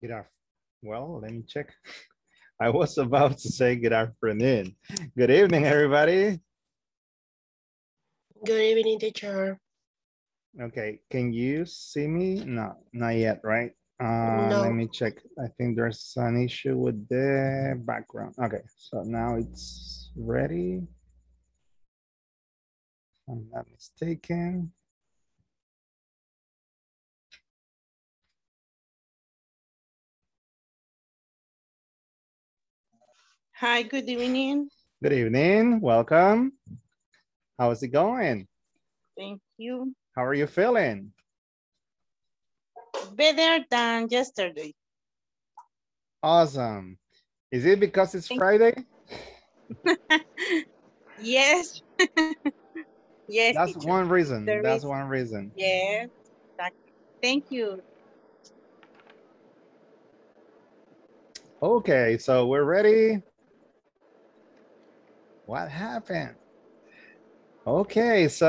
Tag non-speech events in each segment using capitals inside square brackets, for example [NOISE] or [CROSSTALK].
Good afternoon. Well, let me check. [LAUGHS] I was about to say good afternoon. Good evening, everybody. Good evening, teacher. Okay, can you see me? No, not yet, right? Uh, No. Let me check. I think there's an issue with the background. Okay, so now it's ready. If I'm not mistaken. Hi, good evening. Good evening, welcome. How's it going? Thank you. How are you feeling? Better than yesterday. Awesome. Is it because it's Thank- Friday? [LAUGHS] Yes. [LAUGHS] yes. That's teacher. one reason. That's is- one reason. Yes. Thank you. Okay, so we're ready. What happened? Okay, so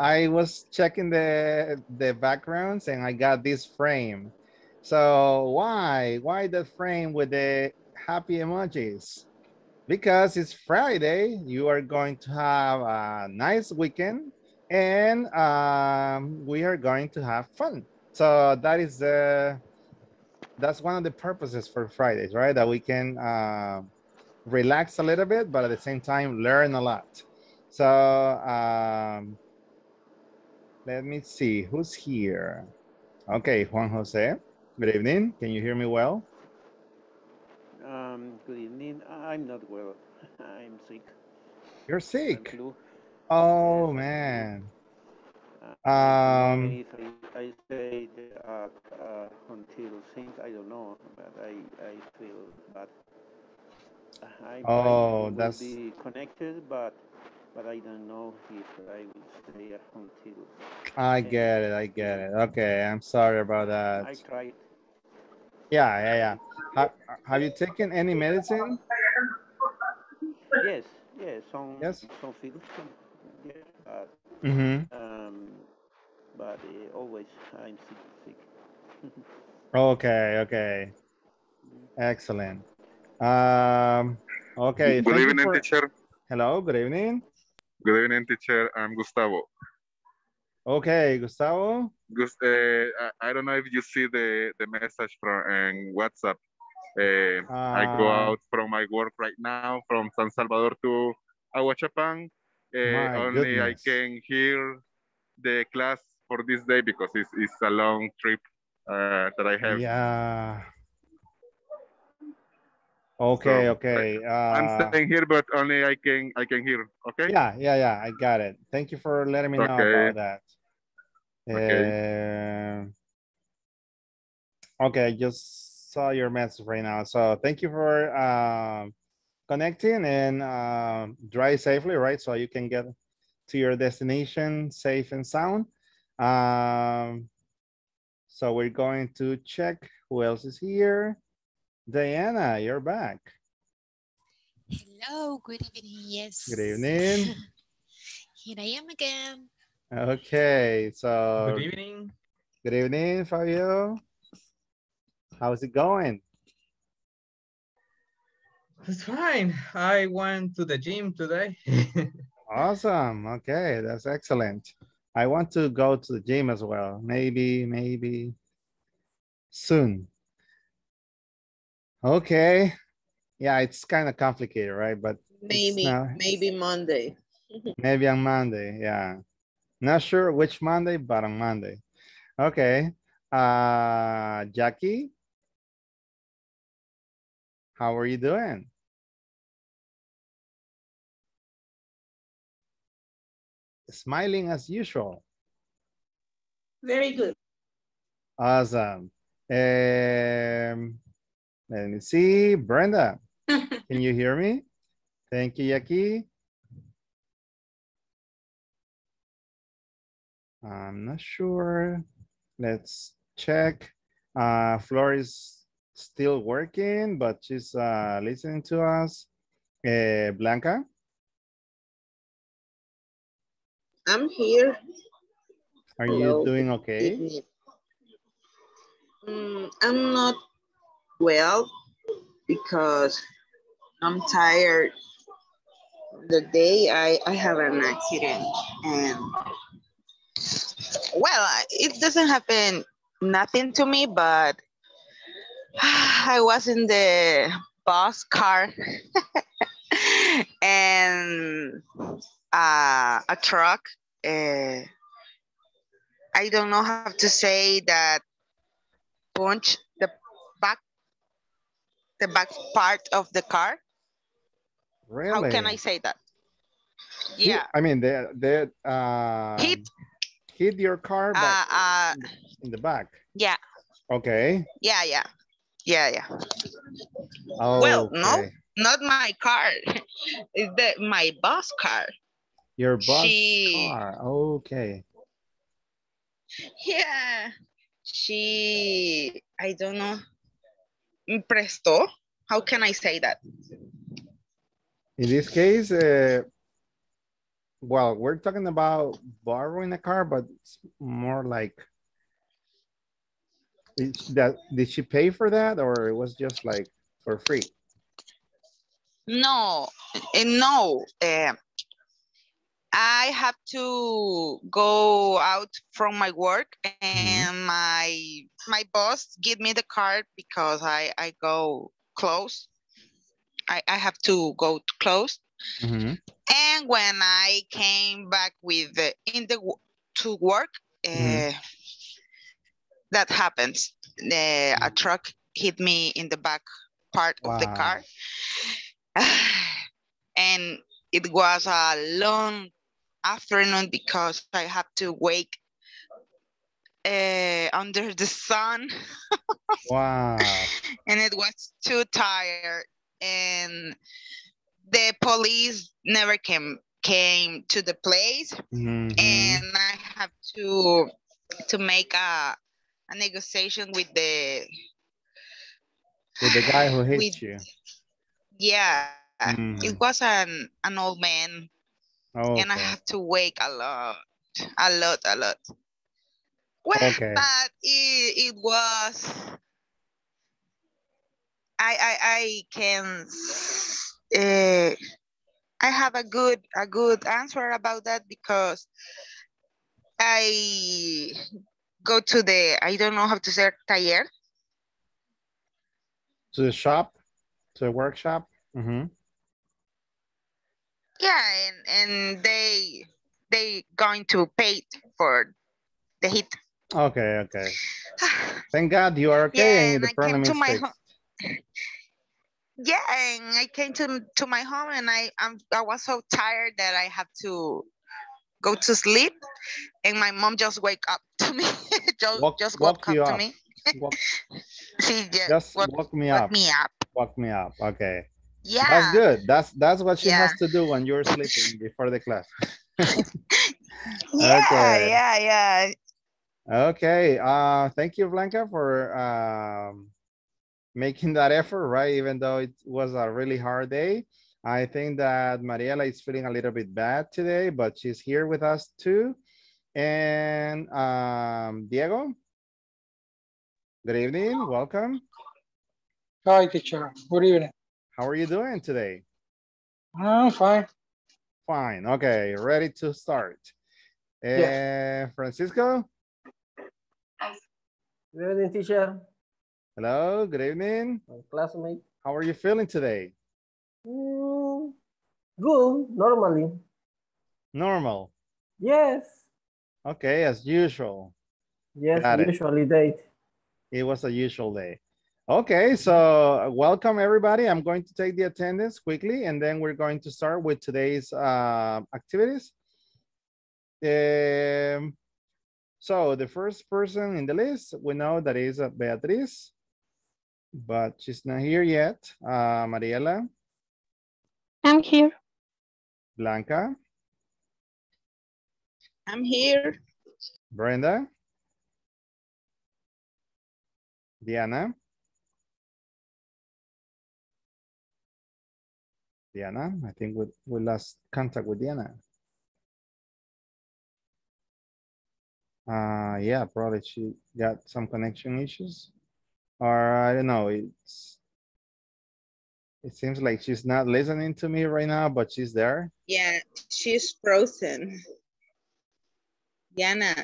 I was checking the the backgrounds and I got this frame. So why? Why the frame with the happy emojis? Because it's Friday, you are going to have a nice weekend and um, we are going to have fun. So that is the that's one of the purposes for Fridays, right? That we can uh, relax a little bit, but at the same time learn a lot. So um, let me see who's here. Okay, Juan Jose. Good evening. Can you hear me well? Um, good evening. I'm not well. [LAUGHS] I'm sick. You're sick. Oh man. Uh, Um, if I, I up uh, until since I don't know, but I, I feel bad. I, Oh, that's- be connected, but but I don't know if I will stay until I get it. I get it. Okay, I'm sorry about that. I tried. Yeah, yeah, yeah. Ha- have you taken any medicine? Yes, yes, some Yes? some feels. Yeah, but Mm-hmm. um, but uh, always I'm sick. sick. [LAUGHS] Okay, okay. Excellent. Um, okay. Good evening, for- teacher. Hello, good evening. Good evening, teacher. I'm Gustavo. Okay, Gustavo. Gust uh, I, don't know if you see the, the message from um, WhatsApp. Uh, I go Uh, out from my work right now from San Salvador to Ahuachapán. Uh, only I can hear the class for this day because it's, it's a long trip uh, that I have. Yeah. Okay, So, okay. I'm Uh, staying here, but only I can I can hear. Okay. yeah, yeah, yeah. I got it. Thank you for letting me know Okay. about that. Okay. Um, okay, I just saw your message right now. So thank you for um, connecting and uh, drive safely, right? So you can get to your destination safe and sound. Um, so we're going to check who else is here. Diana, you're back. Hello, good evening. Yes. Good evening. [LAUGHS] Here I am again. Okay, so Good evening. good evening, Fabio. How's it going? It's fine. I went to the gym today. [LAUGHS] Awesome. Okay, that's excellent. I want to go to the gym as well. Maybe, maybe soon. Okay. Yeah, it's kind of complicated, right? But Maybe, not- maybe Monday. [LAUGHS] maybe on Monday. Yeah. Not sure which Monday, but on Monday. Okay. Uh, Jackie, how are you doing? Smiling as usual. Very good. Awesome. Um, let me see, Brenda, [LAUGHS] can you hear me? Thank you, Yaki. I'm not sure. Let's check. Uh, Flor is still working, but she's uh, listening to us. Uh, Blanca, I'm here. are Hello, you doing okay? Mm, I'm not well because I'm tired. The day I, I have an accident and well, it doesn't happen nothing to me, but [SIGHS] I was in the bus car [LAUGHS] and uh, a truck. Uh, I don't know how to say that punch the back part of the car. Really? How can I say that? Hit- Yeah. I mean, they, they, uh. Hit. Hit your car Uh, but uh, in the back. yeah, Okay. yeah, yeah, yeah, yeah. Well, no. Not my car. [LAUGHS] It's the my boss car. Your boss She- car. Okay. Yeah. She, I don't know. Me Prestó. How can I say that? In this case, uh, well, we're talking about borrowing a car, but it's more like that did she pay for that or it was just like for free? No, eh, no. eh, I have to go out from my work and my my boss give me the card because I I go close. I I have to go close. Mhm. And when I came back with the, in the to work, Mhm. uh, that happens. The, a truck hit me in the back part of the car, [SIGHS] and it was a long afternoon because I have to wake uh, under the sun, [LAUGHS] Wow. and it was too tired, and the police never came came to the place Mhm. and I have to to make a a negotiation with the With the guy who hit with- you. yeah Mhm. it was an an old man and I have to wake a lot a lot a lot well Okay. but it, it was I I I can uh, I have a good a good answer about that because I go to the I don't know how to say taller To the shop, to the workshop. Mhm. Yeah and and they they going to pay for the heat. Okay, okay. [SIGHS] Thank God you are okay Yeah, and the I came to my home. [LAUGHS] yeah and I came to to my home and I I'm, I was so tired that I have to go to sleep and my mom just wake up [LAUGHS] to me just, Walk- just woke up to up. me Walk- [LAUGHS] she just, Just woke, walk me woke up. me up Walk me up. Okay. Yeah That's good. That's that's what she Yeah. has to do when you're sleeping before the class. [LAUGHS] [LAUGHS] yeah Okay. yeah yeah Okay. Uh, thank you, Blanca, for um, making that effort, right? Even though it was a really hard day. I think that Mariela is feeling a little bit bad today, but she's here with us too. And um, Diego, good evening. Welcome. Hi, teacher. Good evening. How are you doing today? I'm fine. Fine. Okay. Ready to start. Yes. Uh, Francisco, Good evening, teacher, hello. Good evening. my classmate. How are you feeling today? Mm, good, normally. Normal. Yes, Okay, as usual. yes, Got it. usually date. It was a usual day. Okay, so welcome everybody. I'm going to take the attendance quickly and then we're going to start with today's uh, activities. Um, so the first person in the list, we know that is uh, Beatriz, but she's not here yet. Uh, Mariela, I'm here. Blanca, I'm here Brenda, Diana. Diana, I think we, we lost contact with Diana. Uh, yeah, probably she got some connection issues. Or I don't know, it's, it seems like she's not listening to me right now, but she's there. Yeah, she's frozen. Diana.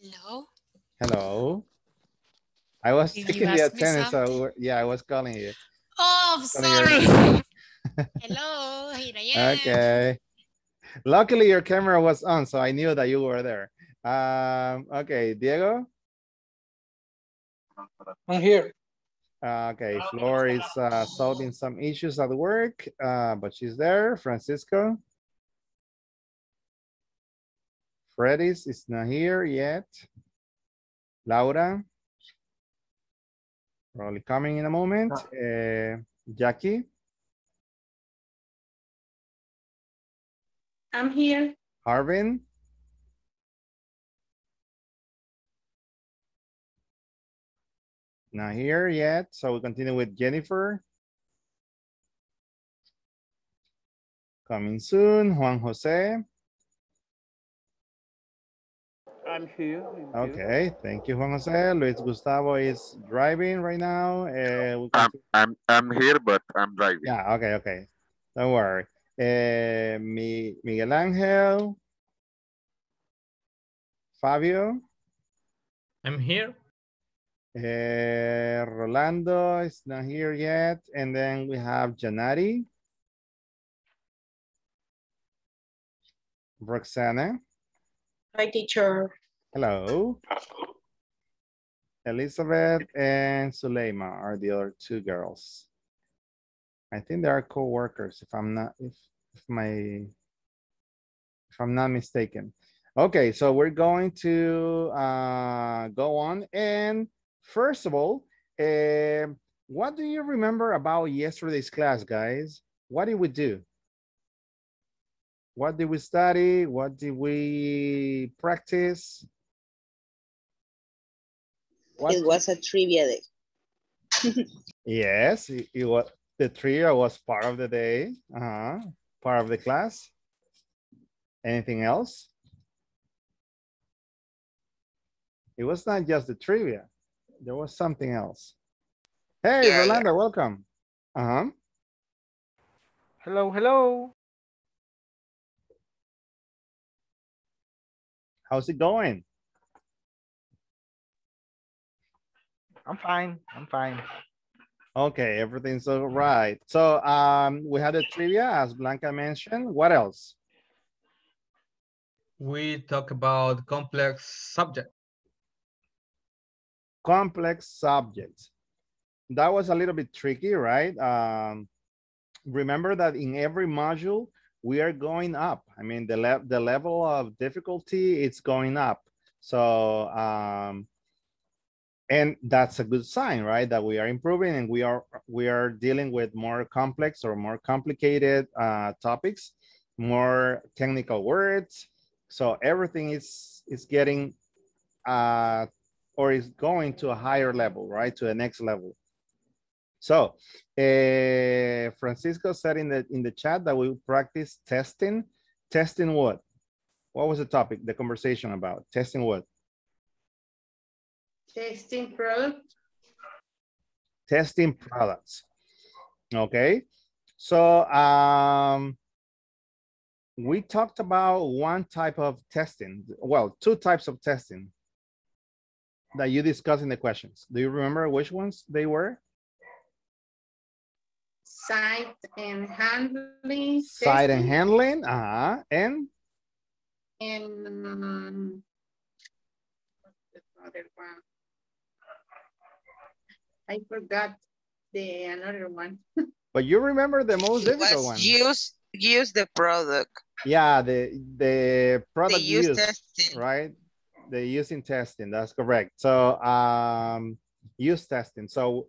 Hello. Hello. I was Did taking the ask attendance, so yeah, I was calling you. Oh, I'm Calling your- sorry. [LAUGHS] Hello, here I am. Okay. Luckily, your camera was on, so I knew that you were there. Um, okay, Diego. I'm here. Uh, okay, Flor is uh, solving some issues at work, uh, but she's there. Francisco. Freddy's is not here yet. Laura. Probably coming in a moment. Uh, Jackie. I'm here. Harvin. Not here yet, so we continue with Jennifer. Coming soon, Juan Jose. I'm here. I'm here. Okay, thank you, Juan Jose. Luis Gustavo is driving right now. Uh, I'm, continue- I'm, I'm here, but I'm driving. yeah, okay, okay. Don't worry. Uh, Mi Miguel Angel. Fabio. I'm here. Uh, Rolando is not here yet. And then we have Janari. Roxana. Hi, teacher. Hello. Elizabeth and Suleima are the other two girls. I think they are co-workers if I'm not if, if my if I'm not mistaken. Okay, so we're going to uh, go on and first of all, um, what do you remember about yesterday's class, guys? What did we do? What did we study? What did we practice? What- It was a trivia day. [LAUGHS] Yes, it, it was the trio was part of the day, uh-huh, part of the class. Anything else? It was not just the trivia. There was something else. Hey, Yeah, yeah. Welcome. Uh-huh. Hello, hello. How's it going? I'm fine. I'm fine. Okay, everything's all right. So um, we had a trivia, as Blanca mentioned. What else? We talk about complex subjects. complex subjects. That was a little bit tricky, right? Um, remember that in every module, we are going up. I mean, the, le the level of difficulty, it's going up. So, um, and that's a good sign, right? That we are improving and we are we are dealing with more complex or more complicated uh, topics, more technical words. So everything is is getting uh, or is going to a higher level, right? To the next level. So uh, Francisco said in the in the chat that we practice testing. Testing what? What was the topic, the conversation about? Testing what? Testing product. Testing products. Okay. So um, we talked about one type of testing. Well, two types of testing that you discussed in the questions. Do you remember which ones they were? Site and handling. Side and handling, uh-huh, and And um, the other one? I forgot the another one. [LAUGHS] but you remember the most It difficult was one. use, use the product. Yeah, the the product use use, testing. right? The use in testing, that's correct. So um use testing. So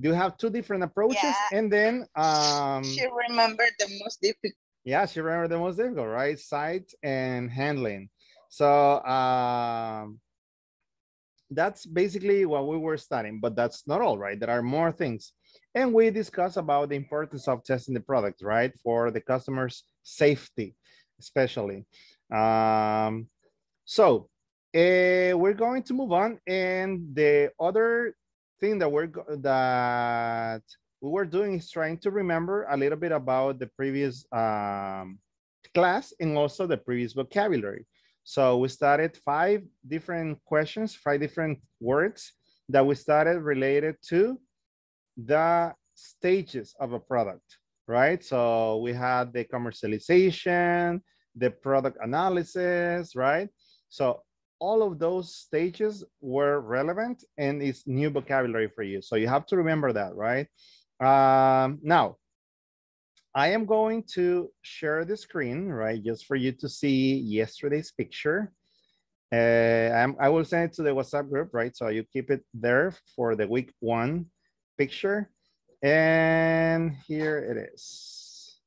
do you have two different approaches Yeah. and then um She remembered the most difficult. yeah, she remembered the most difficult, right? Site and handling. So um that's basically what we were studying, but that's not all, right? There are more things. And we discuss about the importance of testing the product, right? For the customer's safety, especially. Um, so uh, we're going to move on. And the other thing that we're that we were doing is trying to remember a little bit about the previous um, class and also the previous vocabulary. So we started five different questions, five different words that we started related to the stages of a product, right? So we had the commercialization, the product analysis, right? So all of those stages were relevant and it's new vocabulary for you. So you have to remember that, right? Um, now, I am going to share the screen, right? Just for you to see yesterday's picture. Uh, I'm, I will send it to the WhatsApp group, right? So you keep it there for the week one picture. And here it is.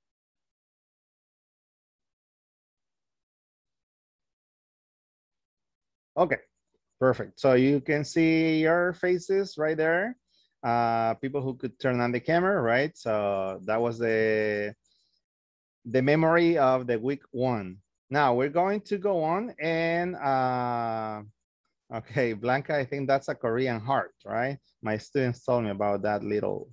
Okay, perfect. So you can see your faces right there. Uh, people who could turn on the camera, right? So that was the, the memory of the week one. Now we're going to go on and, uh, okay, Blanca, I think that's a Korean heart, right? My students told me about that little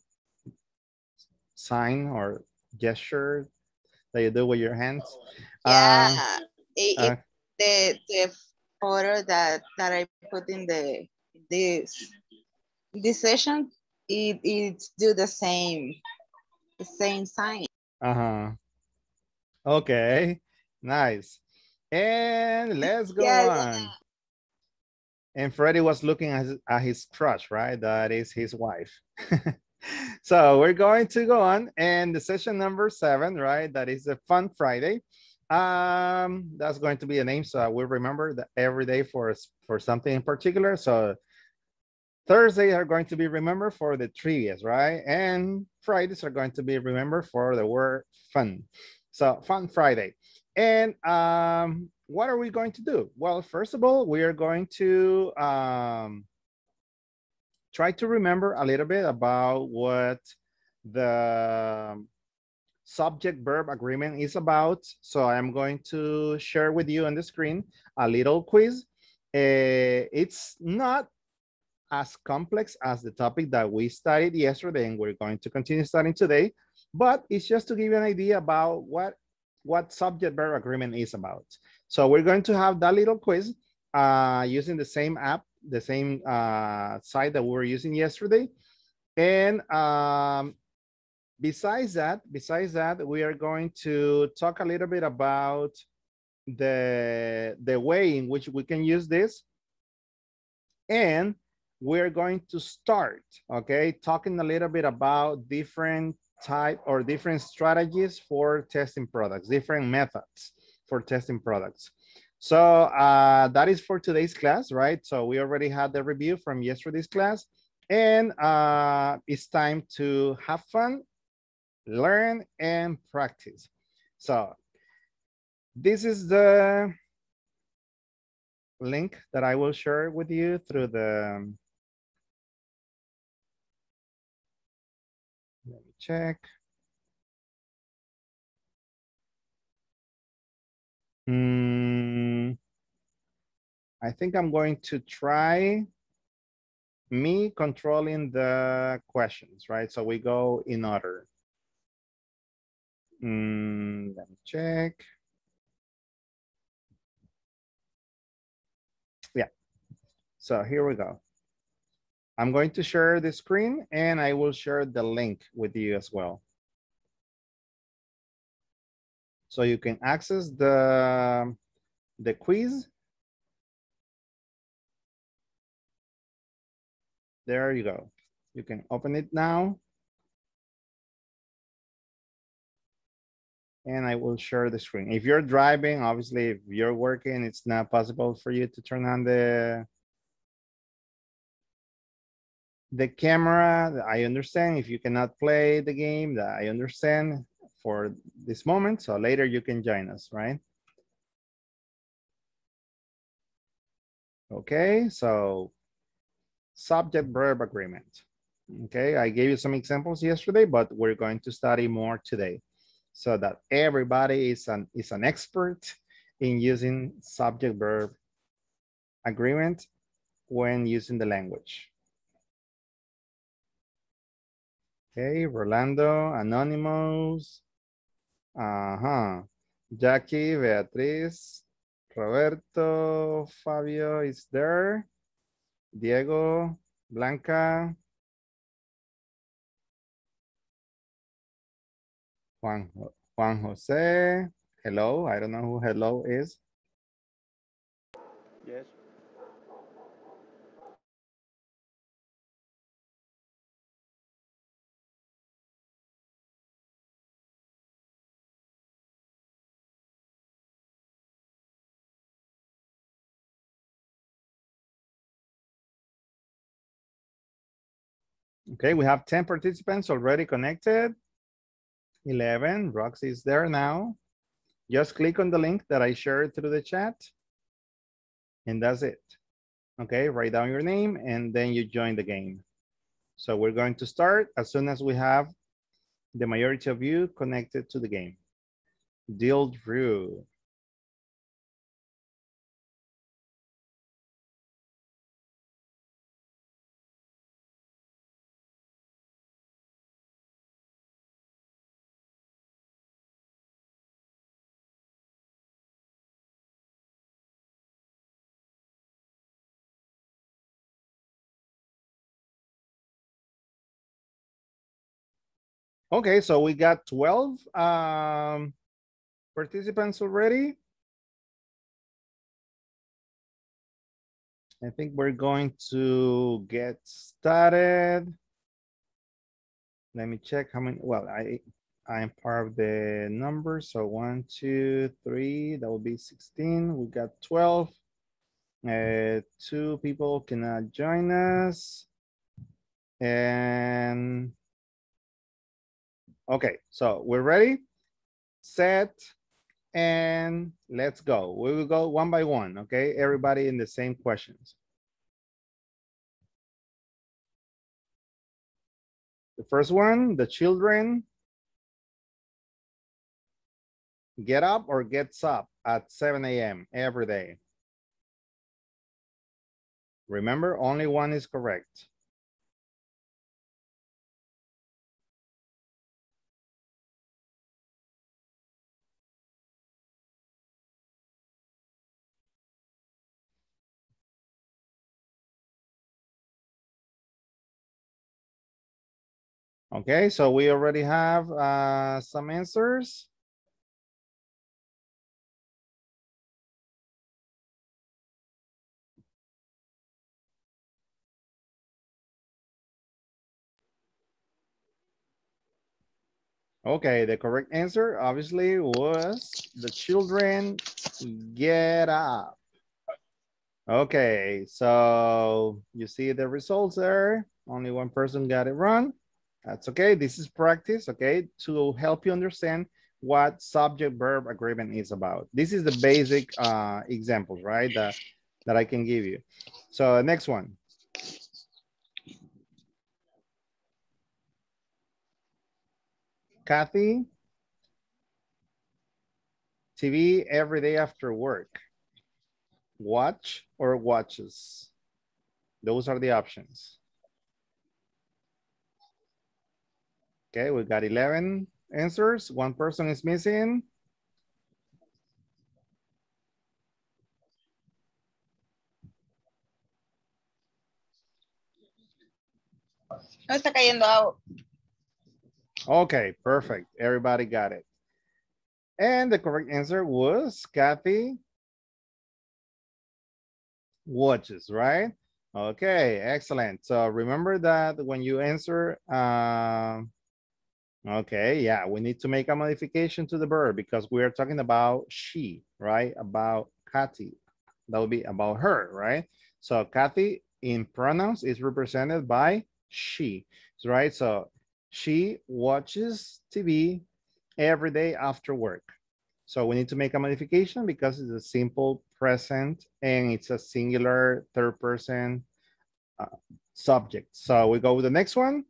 sign or gesture that you do with your hands. Yeah, Uh, it, uh, it, the the photo that that I put in the this this session, it it do the same the same sign. Uh-huh. Okay, nice. And let's go Yeah, on. And Freddie was looking at his, at his crush, right? That is his wife. [LAUGHS] so we're going to go on and the session number seven, right? That is a fun Friday. Um, that's going to be a name. So I will remember that every day for, us- for something in particular. So Thursdays are going to be remembered for the trivias, right? And Fridays are going to be remembered for the word fun. So fun Friday. And um, what are we going to do? Well, first of all, we are going to um, try to remember a little bit about what the subject verb agreement is about. So I'm going to share with you on the screen a little quiz. Uh, it's not as complex as the topic that we studied yesterday and we're going to continue studying today, but it's just to give you an idea about what, what subject verb agreement is about. So we're going to have that little quiz uh, using the same app, the same uh, site that we were using yesterday. And um, besides that, besides that, we are going to talk a little bit about the, the way in which we can use this. And we're going to start, okay, talking a little bit about different type or different strategies for testing products, different methods for testing products. So uh, that is for today's class, right? So we already had the review from yesterday's class and uh, it's time to have fun, learn and practice. So this is the link that I will share with you through the check. Hmm. I think I'm going to try me controlling the questions, right? So we go in order. Hmm, let me check. Yeah. So here we go. I'm going to share the screen and I will share the link with you as well. So you can access the, the quiz. There you go. You can open it now. And I will share the screen. If you're driving, obviously, if you're working, it's not possible for you to turn on the, the camera i understand if you cannot play the game that i understand for this moment so later you can join us right okay so subject verb agreement okay i gave you some examples yesterday but we're going to study more today so that everybody is an is an expert in using subject verb agreement when using the language. Okay, Rolando, Anonymous. Uh-huh. Jackie, Beatriz, Roberto, Fabio is there. Diego, Blanca. Juan, Juan Jose. Hello, I don't know who hello is. Yes. Okay, we have 10 participants already connected. 11, Roxy is there now. Just click on the link that I shared through the chat. And that's it. Okay, write down your name and then you join the game. So we're going to start as soon as we have the majority of you connected to the game. Deal Drew. Okay, so we got 12 um, participants already. I think we're going to get started. Let me check how many, well, I, I am part of the number. So one, two, three, that will be 16. We got 12. Uh, two people cannot join us. And Okay, so we're ready, set, and let's go. We will go one by one, okay? Everybody in the same questions. The first one, the children get up or gets up at 7 a.m. every day. Remember, only one is correct. Okay, so we already have uh, some answers. Okay, the correct answer obviously was the children get up. Okay, so you see the results there. Only one person got it wrong. That's okay. This is practice, okay, to help you understand what subject verb agreement is about. This is the basic uh, examples, right, that, that I can give you. So next one. Kathy, TV every day after work. Watch or watches. Those are the options. Okay, we got 11 answers. One person is missing. No está cayendo agua. Okay, perfect. Everybody got it. And the correct answer was Kathy watches, right? Okay, excellent. So remember that when you answer, uh, okay, yeah, we need to make a modification to the verb because we are talking about she, right? About Kathy. That would be about her, right? So Kathy in pronouns is represented by she, right? So she watches TV every day after work. So we need to make a modification because it's a simple present and it's a singular third person uh, subject. So we go with the next one.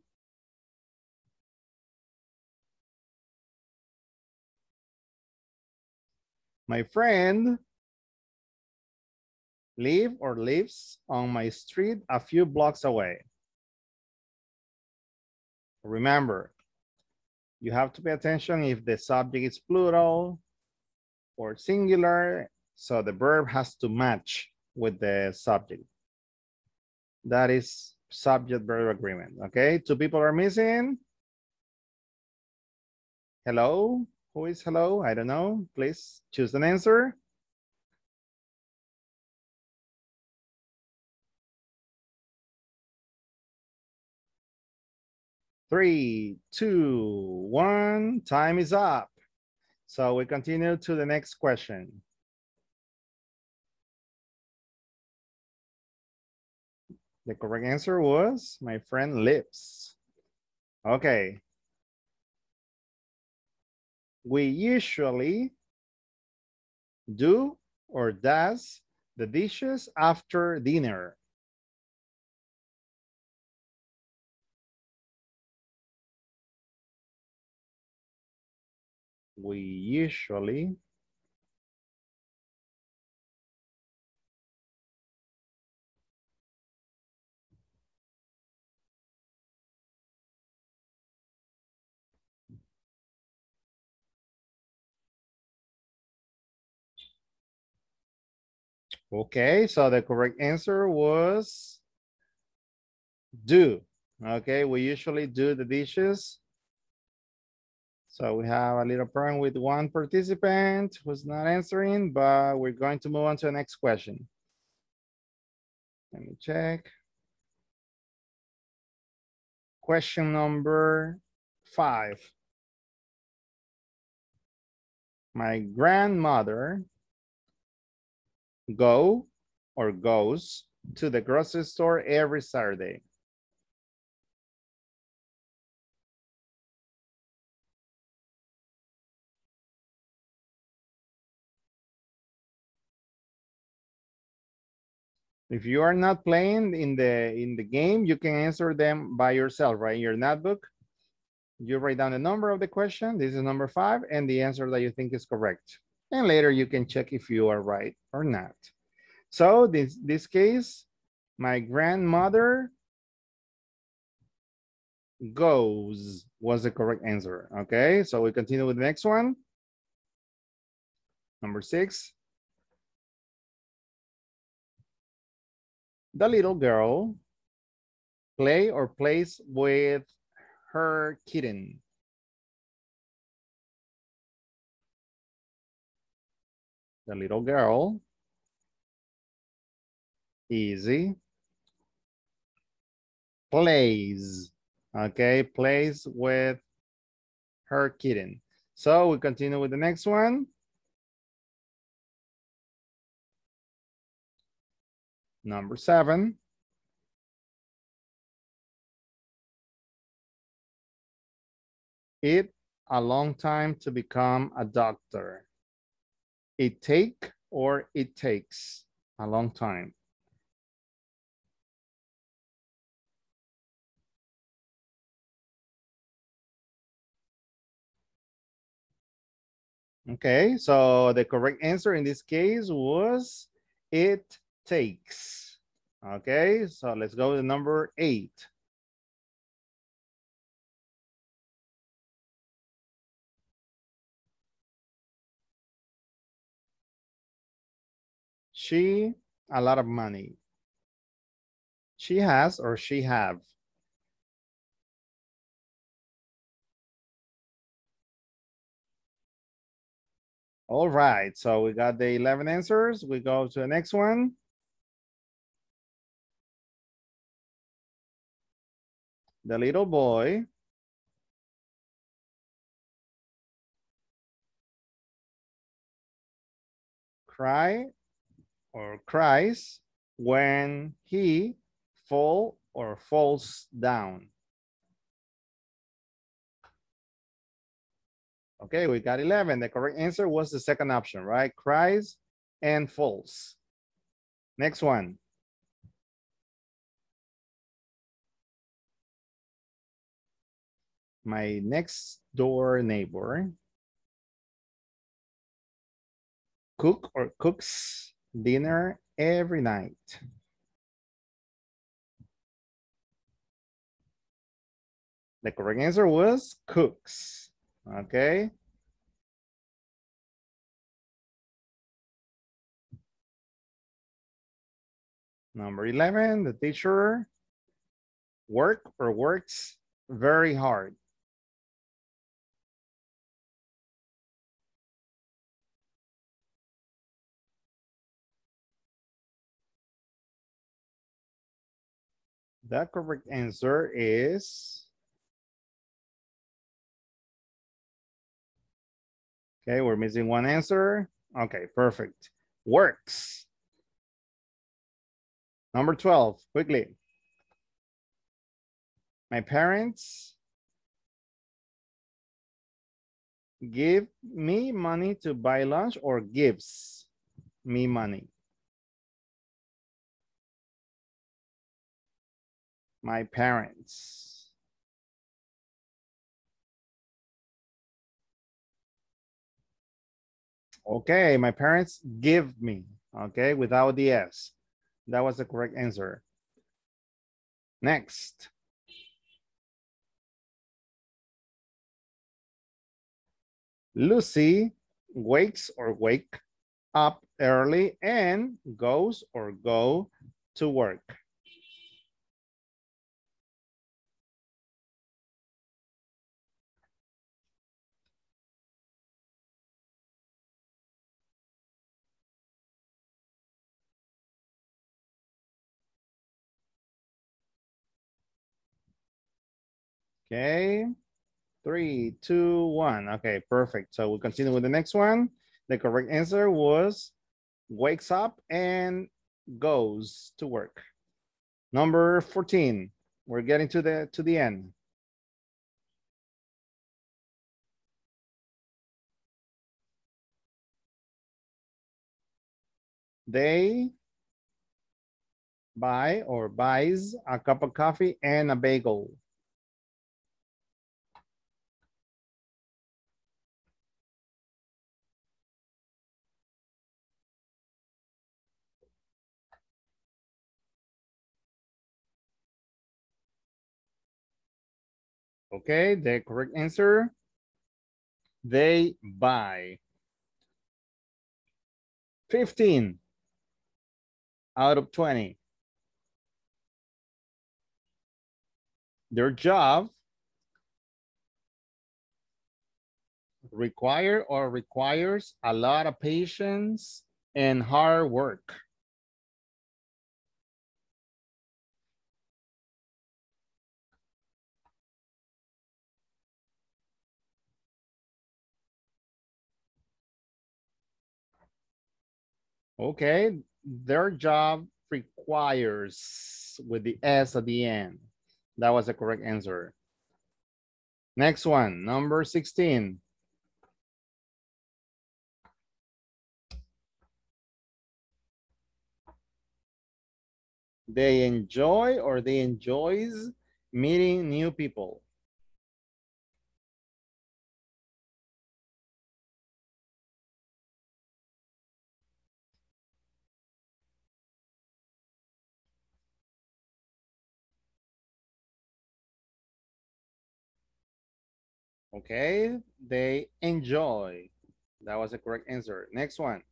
My friend live or lives on my street a few blocks away. Remember, you have to pay attention if the subject is plural or singular, so the verb has to match with the subject. That is subject verb agreement, okay? Two people are missing. Hello, who is hello? I don't know. Please choose an answer. Three, two, one, time is up. So we continue to the next question. The correct answer was my friend lips. Okay. We usually do or does the dishes after dinner. We usually Okay, so the correct answer was do. Okay, we usually do the dishes. So we have a little problem with one participant who's not answering, but we're going to move on to the next question. Let me check. Question number five. My grandmother go or goes to the grocery store every Saturday. If you are not playing in the in the game, you can answer them by yourself, right? In your notebook, you write down the number of the question. This is number five and the answer that you think is correct. And later you can check if you are right or not. So this, this case, my grandmother goes was the correct answer. Okay, so we continue with the next one. Number six. The little girl play or plays with her kitten. The little girl. Easy. Plays. Okay, plays with her kitten. So we continue with the next one. Number seven. It a long time to become a doctor. It take or it takes a long time. Okay, so the correct answer in this case was it takes. Okay, so let's go to number eight. She, a lot of money. She has or she have. All right, so we got the 11 answers. We go to the next one. The little boy. Cry or cries when he fall or falls down. Okay, we got 11. The correct answer was the second option, right? Cries and falls. Next one. My next door neighbor cook or cooks dinner every night. The correct answer was cooks. Okay. Number 11, the teacher work or works very hard. The correct answer is Okay, we're missing one answer. Okay, perfect. Works. Number 12, quickly. My parents give me money to buy lunch or gives me money. My parents. Okay, my parents give me, okay, without the S. That was the correct answer. Next. Lucy wakes or wake up early and goes or go to work. Okay, three, two, one. Okay, perfect. So we'll continue with the next one. The correct answer was wakes up and goes to work. Number 14. We're getting to the to the end. They buy or buys a cup of coffee and a bagel. Okay, the correct answer, they buy. 15 out of 20. Their job require or requires a lot of patience and hard work. Okay, their job requires with the S at the end. That was the correct answer. Next one, number 16. They enjoy or they enjoys meeting new people. Okay, they enjoy. That was the correct answer. Next one.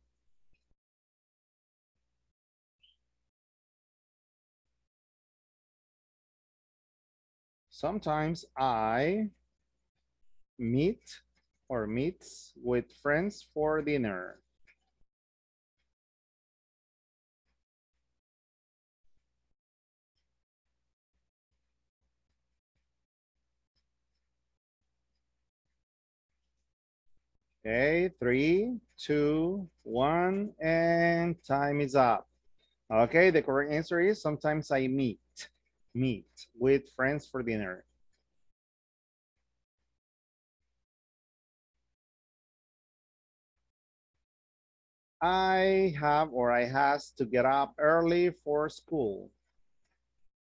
Sometimes I meet or meets with friends for dinner. Okay, three, two, one, and time is up. Okay, the correct answer is sometimes I meet, meet with friends for dinner. I have or I has to get up early for school.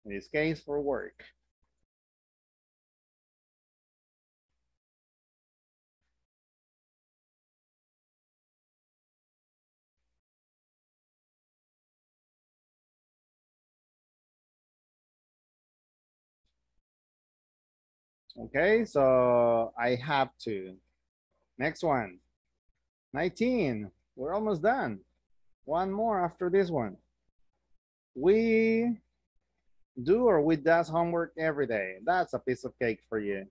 In this case, for work. Okay, so I have to. Next one. 19. We're almost done. One more after this one. We do or we does homework every day. That's a piece of cake for you.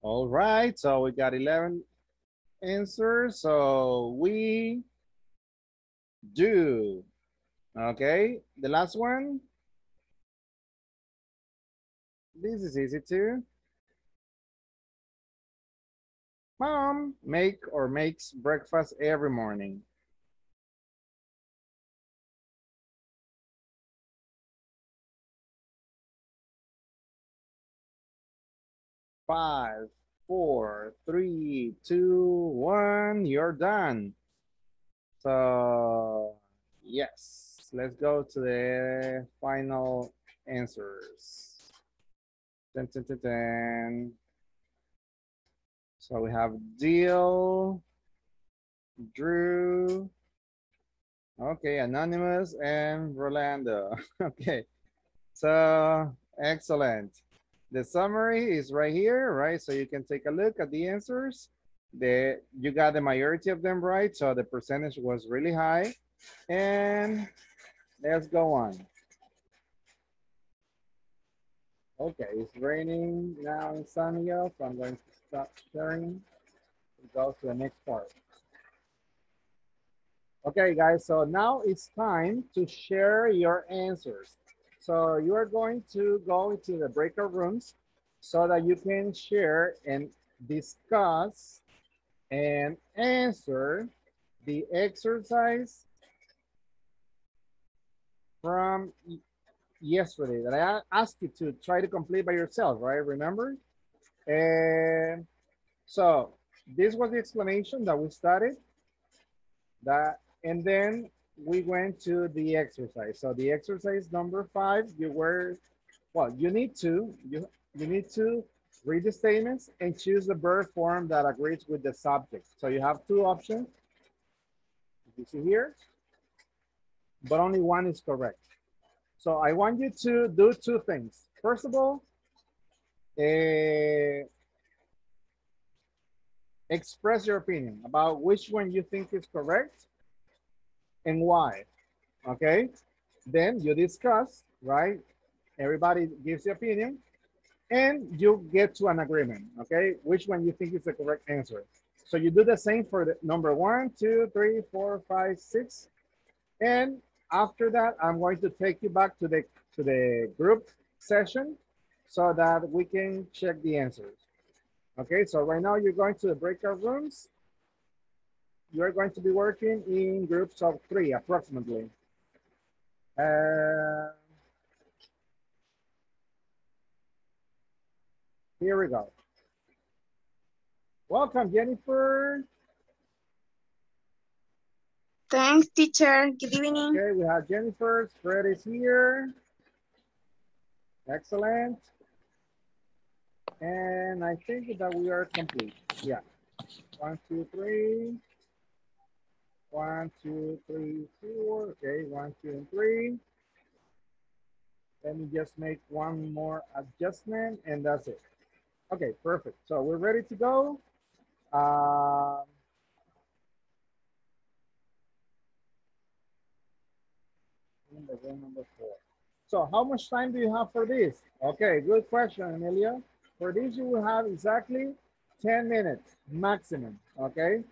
All right, so we got 11 answers. So we do. Okay, the last one. This is easy too. Mom make or makes breakfast every morning. Five, four, three, two, one, you're done. So yes, let's go to the final answers. Dun, dun, dun, dun. So we have Deal, Drew, okay, Anonymous and Rolando. [LAUGHS] okay, so excellent. The summary is right here, right? So you can take a look at the answers. The, you got the majority of them right, so the percentage was really high. And let's go on. Okay, it's raining now in San so I'm going to stop sharing and go to the next part. Okay, guys, so now it's time to share your answers. So you are going to go into the breakout rooms so that you can share and discuss and answer the exercise from yesterday that I asked you to try to complete by yourself, right? Remember? And so this was the explanation that we started. That and then we went to the exercise. So the exercise number five, you were well, you need to you you need to read the statements and choose the verb form that agrees with the subject. So you have two options. You see here, but only one is correct. So I want you to do two things. First of all, uh, express your opinion about which one you think is correct and why, okay? Then you discuss, right? Everybody gives the opinion and you get to an agreement, okay? Which one you think is the correct answer. So you do the same for the number one, two, three, four, five, six. And after that, I'm going to take you back to the, to the group session so that we can check the answers. Okay, so right now you're going to the breakout rooms. You're going to be working in groups of three approximately. Uh, here we go. Welcome, Jennifer. Thanks, teacher. Good evening. Okay, we have Jennifer. Fred is here. Excellent. And I think that we are complete. Yeah. One, two, three. One, two, three, four. Okay, one, two, and three. Let me just make one more adjustment and that's it. Okay, perfect. So we're ready to go. Um, number four. So how much time do you have for this? Okay, good question, Amelia. For this, you will have exactly 10 minutes maximum, okay?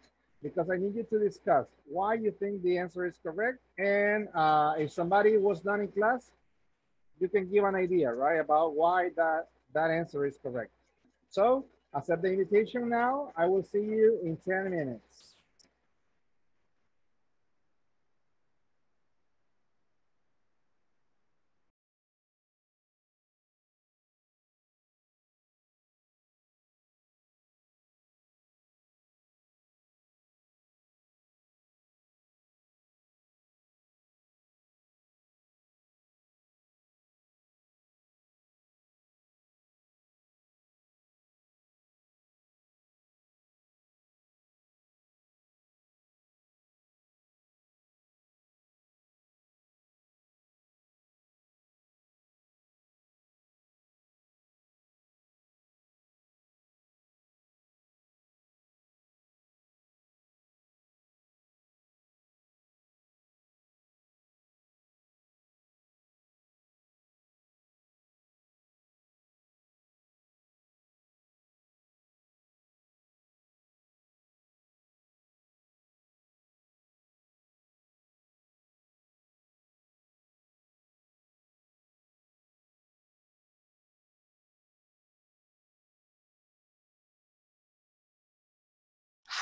Because I need you to discuss why you think the answer is correct. And uh, if somebody was not in class, you can give an idea, right? About why that, that answer is correct. So accept the invitation now. I will see you in 10 minutes.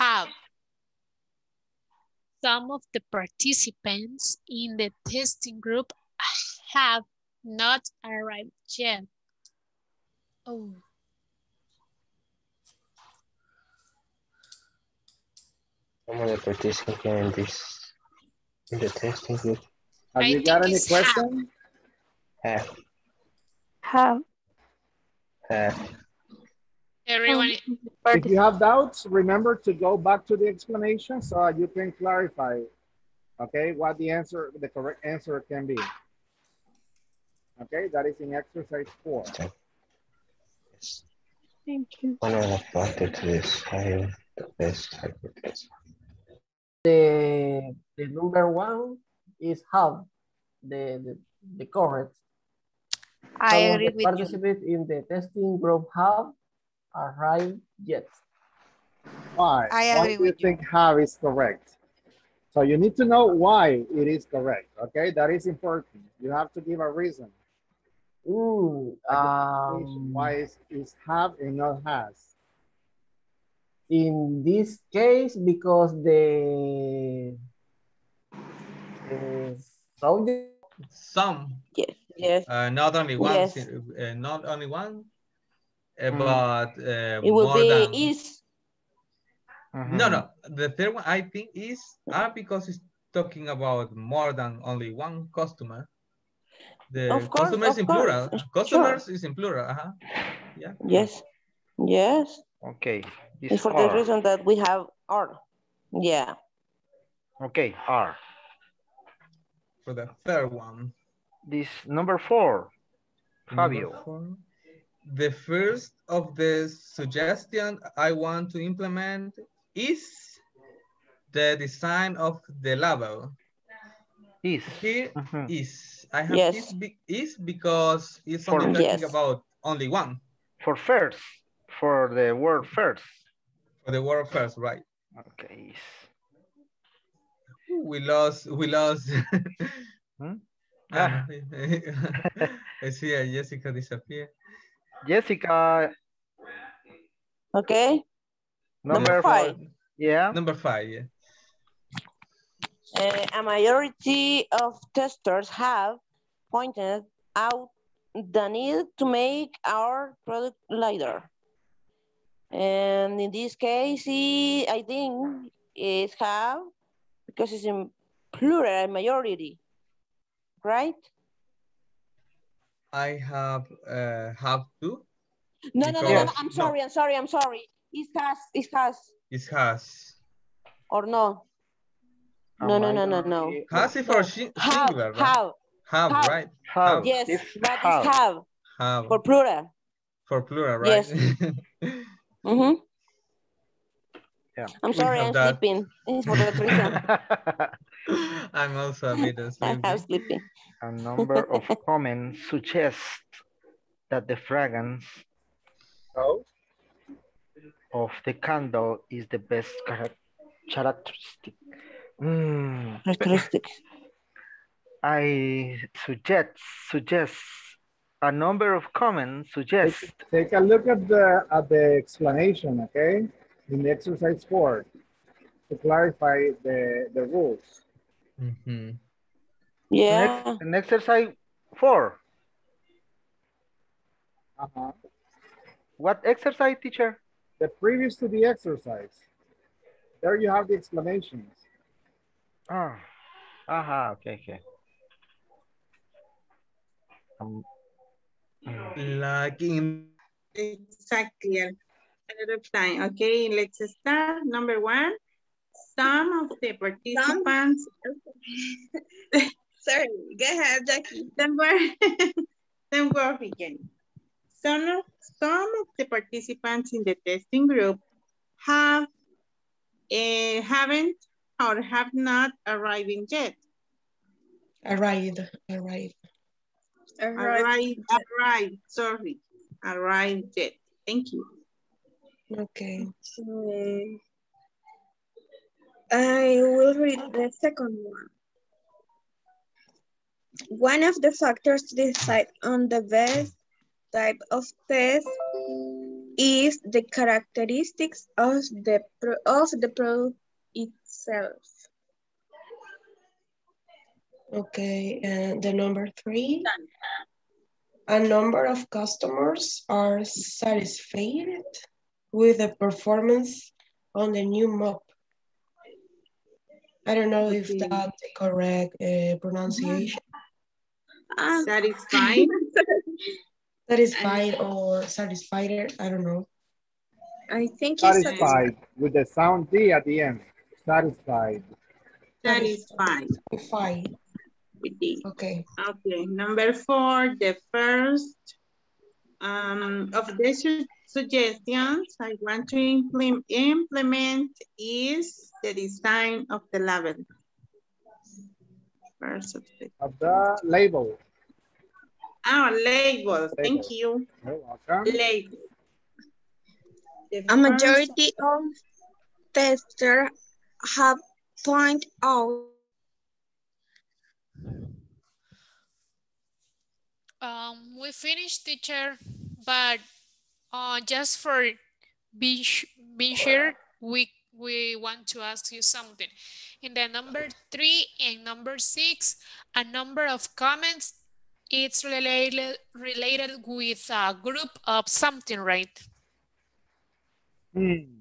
Have. Some of the participants in the testing group have not arrived yet. Oh. Some of the participants in this in the testing group Have I you got any it's have. question? have Have. have Everyone, If you have doubts, remember to go back to the explanation so you can clarify, okay, what the answer, the correct answer can be. Okay, that is in exercise four. yes. Thank you. Oh, one of the factors to decide the best hypothesis. The, the number one is have, the, the, the correct. I Some of agree the with you. Participants in the testing group have arrived yet. Why? I Why agree do you with you. think have is correct? So you need to know why it is correct, okay? That is important. You have to give a reason. Mm, um, Why is, is have and not has? in this case, because the, the subject Some, Yes, yes. uh, not only one, Yes. uh, not only one, uh, Mm. but uh, It will more be than. is. No, no. The third one I think is ah because it's talking about more than only one customer. The Of course, customers of in course, plural. sure. Customers is in plural. Uh -huh. Yeah. Yes. Yes. Okay. It's It's for the reason that we have are. Yeah. Okay, are. For the third one. This number four. Number Fabio. four. The first of the suggestion I want to implement is the design of the label. Is. Here Mhm. is. I have Yes. is, be, is because it's For- only talking Yes. about only one. For first. For the word first. For the word first, right? Okay. We lost, we lost. Hmm? [LAUGHS] Ah, [LAUGHS] [LAUGHS] I see Jessica disappear. Jessica, Okay. number, Number five. Yeah. Number five, yeah. Uh, a majority of testers have pointed out the need to make our product lighter. And in this case, I think it's have because it's in plural majority, right? I have uh, have to. No, no, no, no, no, I'm no. sorry, I'm sorry, I'm sorry. It has, it has, It has. or no? A No, no, no, no, no. minority Has it for shi- Have, singular, right? have, Have, have. right? Have. yes, It's but have. it's have Have. for plural. For plural, right? Yes. [LAUGHS] Mm-hmm. Yeah. I'm sorry, I'm that. sleeping. It's for that reason. I'm also a bit [LAUGHS] I'm sleepy. sleeping. A number of [LAUGHS] comments suggest that the fragrance So, of the candle is the best charac- characteristic. Mm, Characteristic. [LAUGHS] I suggest suggest a number of comments suggest take a look at the, at the explanation, okay? In the exercise four, to clarify the, the rules. Mhm. Yeah. next, an exercise four. Uh-huh. What exercise, teacher? The previous to the exercise. There you have the explanations. Ah, aha, okay, okay. Um, mm, Like in Exactly. A lot of time. Okay, let's start. Number one, some of the participants. [LAUGHS] Sorry, go ahead, Jackie. Don't worry. Don't worry again. Some of, some of the participants in the testing group have eh, haven't or have not arriving yet. Arrived, arrived. Arrived, arrived, sorry, arrived yet. Thank you. Okay. Uh, I will read the second one. One of the factors to decide on the best type of test is the characteristics of the of the product itself. Okay, and the number three. A number of customers are satisfied with the performance on the new mop. I don't know if Okay. that's the correct uh, pronunciation. Satisfied. [LAUGHS] Satisfied or satisfied, I don't know. I think Satisfied with the sound D at the end. Satisfied. Satisfied. Satisfied. With D. Okay. Okay, number four, the first um, of the su- suggestions I want to implement, implement is the design of the label. First of the, Of the label. ah, label, thank you. You're welcome. Label. A majority of testers have pointed out Um, we finished, teacher, but uh, just for be, sh- be sure, we, we want to ask you something. In the number three and number six, a number of comments, it's related, related with a group of something, right? Hmm.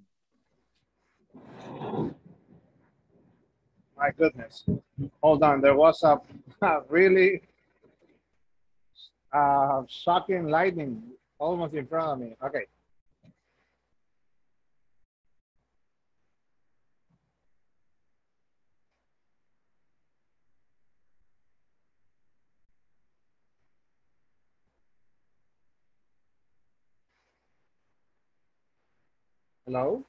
My goodness. Hold on. There was a, [LAUGHS] a really uh, shocking lightning almost in front of me. Okay. Hello?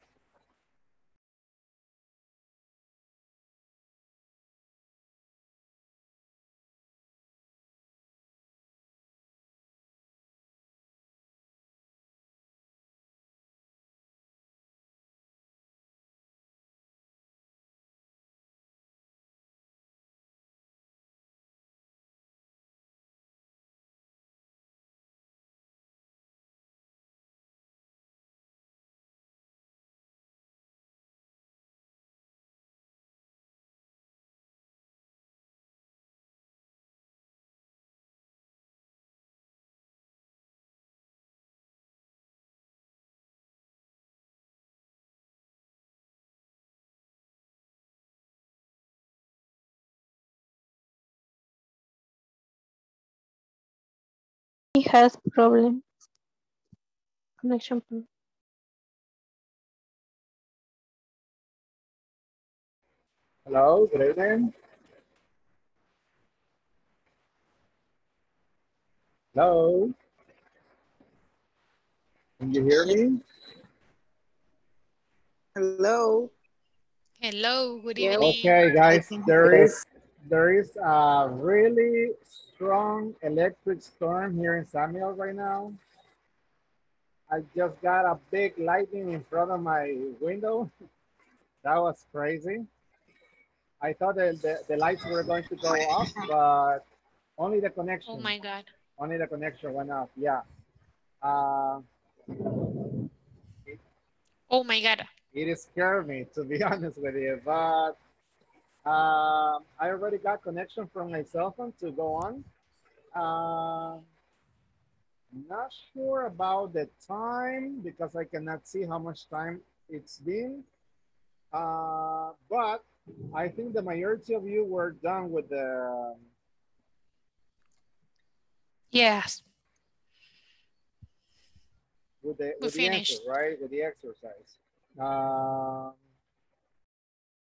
He has problem. Connection problem. Hello, good evening. Hello? Can you hear me? Hello. Hello, good evening. Okay, guys, think there Yes. is there is a really strong electric storm here in Samuel right now. I just got a big lightning in front of my window. [LAUGHS] That was crazy. I thought that the, the lights were going to go off, but only the connection. Oh my God. Only the connection went off. Yeah. Uh, Oh my God. it scared me to be [LAUGHS] honest with you, but um, I already got connection from my cell phone to go on. Uh, not sure about the time because I cannot see how much time it's been. Uh, but I think the majority of you were done with the Yes. with the with the answer, right? With the exercise. Um,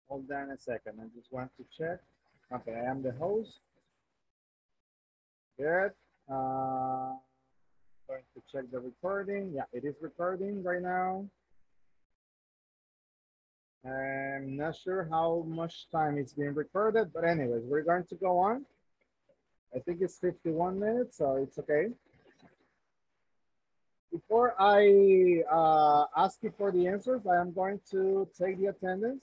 hold on a second. I just want to check. Okay, I am the host. Good. Uh, going to check the recording. Yeah, it is recording right now. I'm not sure how much time it's being recorded, but anyways, we're going to go on. I think it's 51 minutes, so it's okay. Before I uh, ask you for the answers, I am going to take the attendance.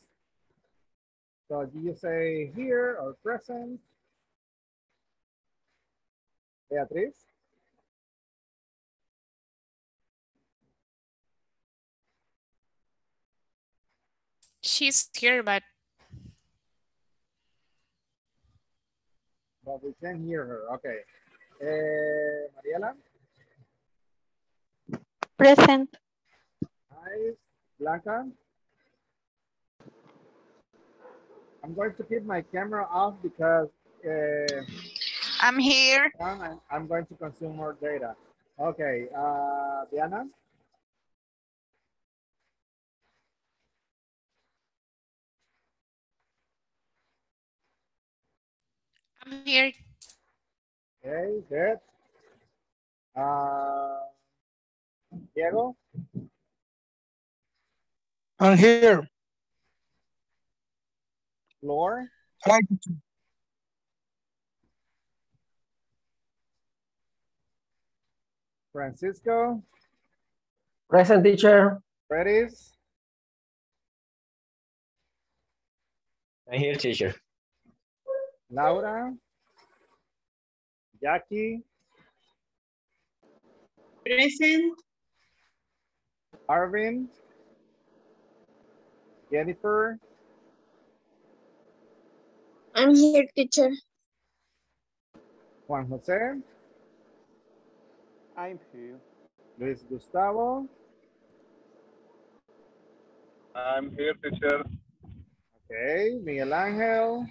So do you say here or present? Beatriz? She's here, but... But we can hear her, okay. Eh, Mariela? Present. Hi, Blanca? I'm going to keep my camera off because uh, I'm here. I'm, I'm going to consume more data. Okay, uh, Diana. I'm here. Okay, good. Uh, Diego. I'm here. Floor. Hi. Francisco. Present teacher. Freddy's. I'm here, teacher. Laura. Jackie. Present. Arvin. Jennifer. I'm here, teacher. Juan Jose. I'm here. Luis Gustavo. I'm here, teacher. Okay, Miguel Ángel.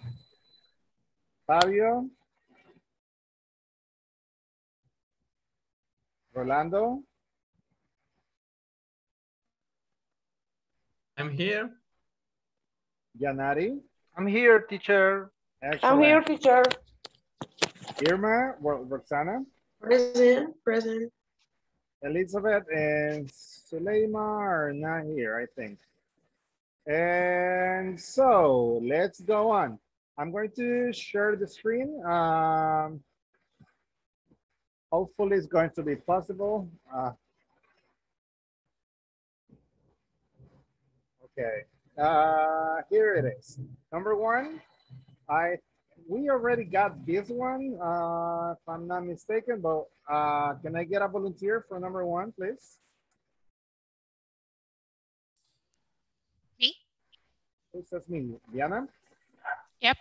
Fabio. Rolando. I'm here. Yanari. I'm here, teacher. I'm here, teacher. Irma. Roxana. Present, present. Elizabeth and Suleima are not here, I think. And so let's go on. I'm going to share the screen. Um, hopefully it's going to be possible. Uh, okay, uh, here it is. Number one, I we already got this one, uh, if I'm not mistaken, but uh, can I get a volunteer for number one, please? Me? Who says me? Diana? Yep.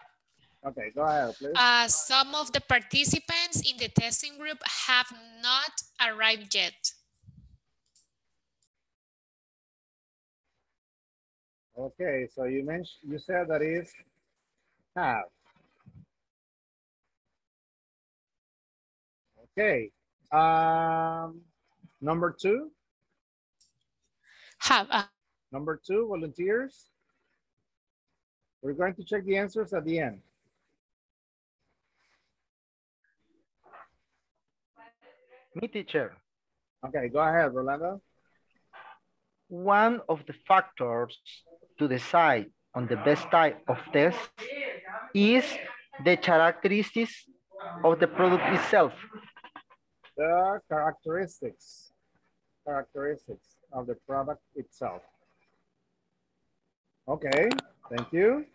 Okay, go ahead, please. Uh, some of the participants in the testing group have not arrived yet. Okay, so you mentioned, you said that is have. Okay, um, number two, Have. Uh, number two, volunteers. We're going to check the answers at the end. Me, teacher. Okay, go ahead, Rolando. One of the factors to decide on the best type of test is the characteristics of the product itself. The characteristics, characteristics of the product itself. Okay, thank you.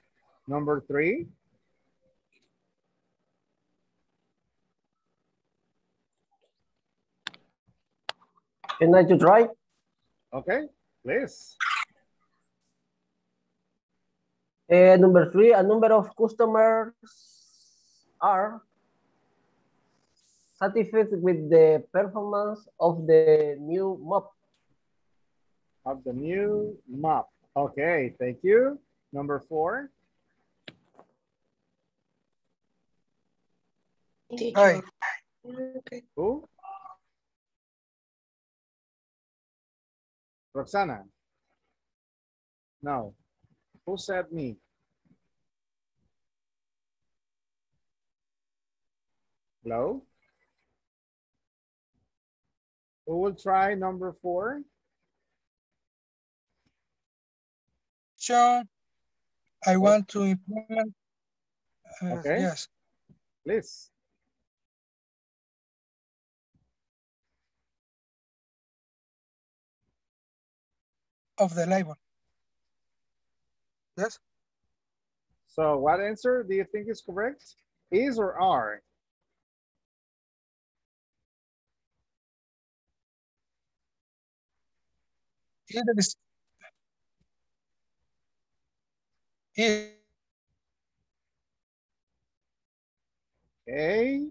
Number three. Can I to try? Okay, please. Uh, number three, a number of customers are satisfied with the performance of the new mop. Of the new mop. Okay, thank you. Number four. Teacher. Okay. Who? Roxana. No. Who said me? Hello? We will try number four? Sure. I want to implement. uh, Okay. Yes. Please. Of the label. Yes. So what answer do you think is correct? Is or are? Either is Okay.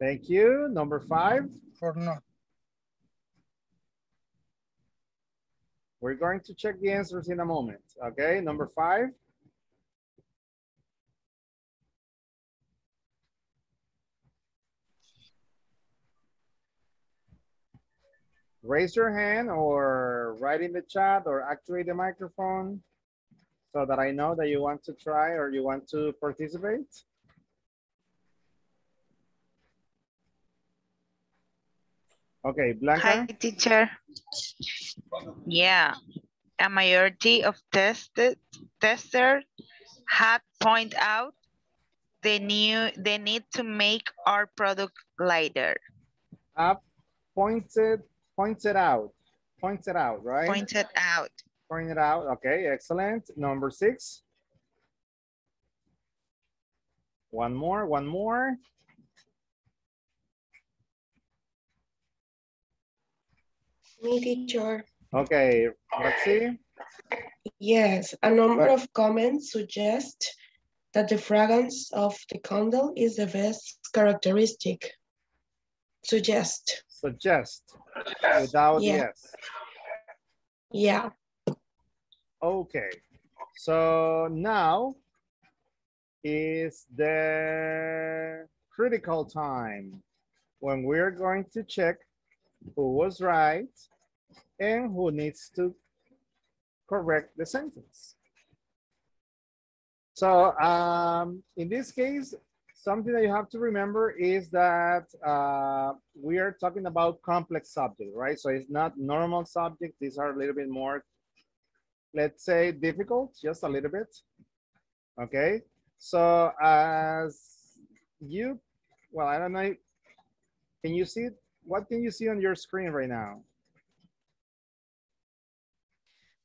Thank you. Number five. or not? We're going to check the answers in a moment. Okay, number five. Raise your hand or write in the chat or activate the microphone so that I know that you want to try or you want to participate. Okay, Blanca. Hi, teacher. Yeah, a majority of tested testers had point out the new the need to make our product lighter. Up, pointed, pointed out, pointed out, right? Pointed out. Pointed out. Okay, excellent. Number six. One more, one more. Me, teacher. Okay, Roxy. Yes, a number of comments suggest that the fragrance of the candle is the best characteristic. Suggest. Suggest without Yeah. yes. Yeah. Okay, so now is the critical time when we're going to check who was right and who needs to correct the sentence. So um, in this case, something that you have to remember is that uh, we are talking about complex subject, right? So it's not normal subject. These are a little bit more, let's say difficult, just a little bit. Okay. So as you, well, I don't know. Can you see, what can you see on your screen right now?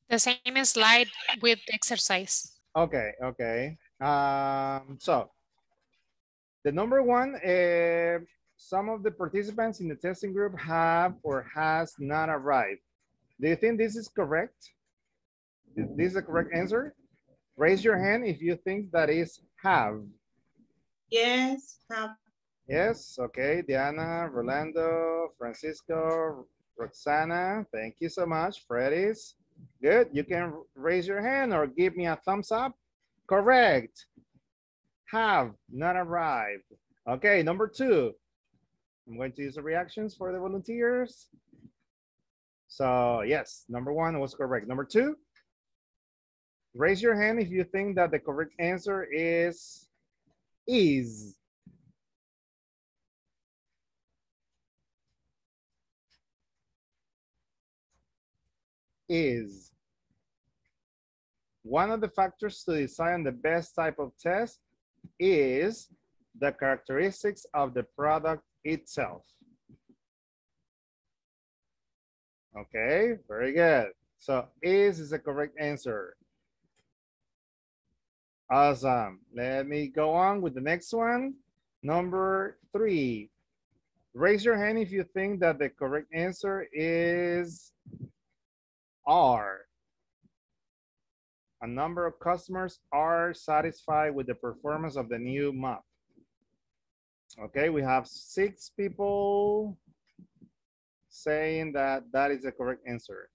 The same slide with exercise. Okay, okay. Um, so the number one, uh, some of the participants in the testing group have or has not arrived. Do you think this is correct? Is this the correct answer? Raise your hand if you think that is have. Yes, have. Yes, okay. Diana, Rolando, Francisco, Roxana, thank you so much. Freddy's, good. You can raise your hand or give me a thumbs up. Correct. Have not arrived. Okay, number two. I'm going to use the reactions for the volunteers. So yes, number one was correct. Number two, raise your hand if you think that the correct answer is is. Is one of the factors to design the best type of test is the characteristics of the product itself. Okay, very good. So is is the correct answer. Awesome. Let me go on with the next one. Number three. Raise your hand if you think that the correct answer is are. A number of customers are satisfied with the performance of the new map. Okay, we have six people saying that that is the correct answer.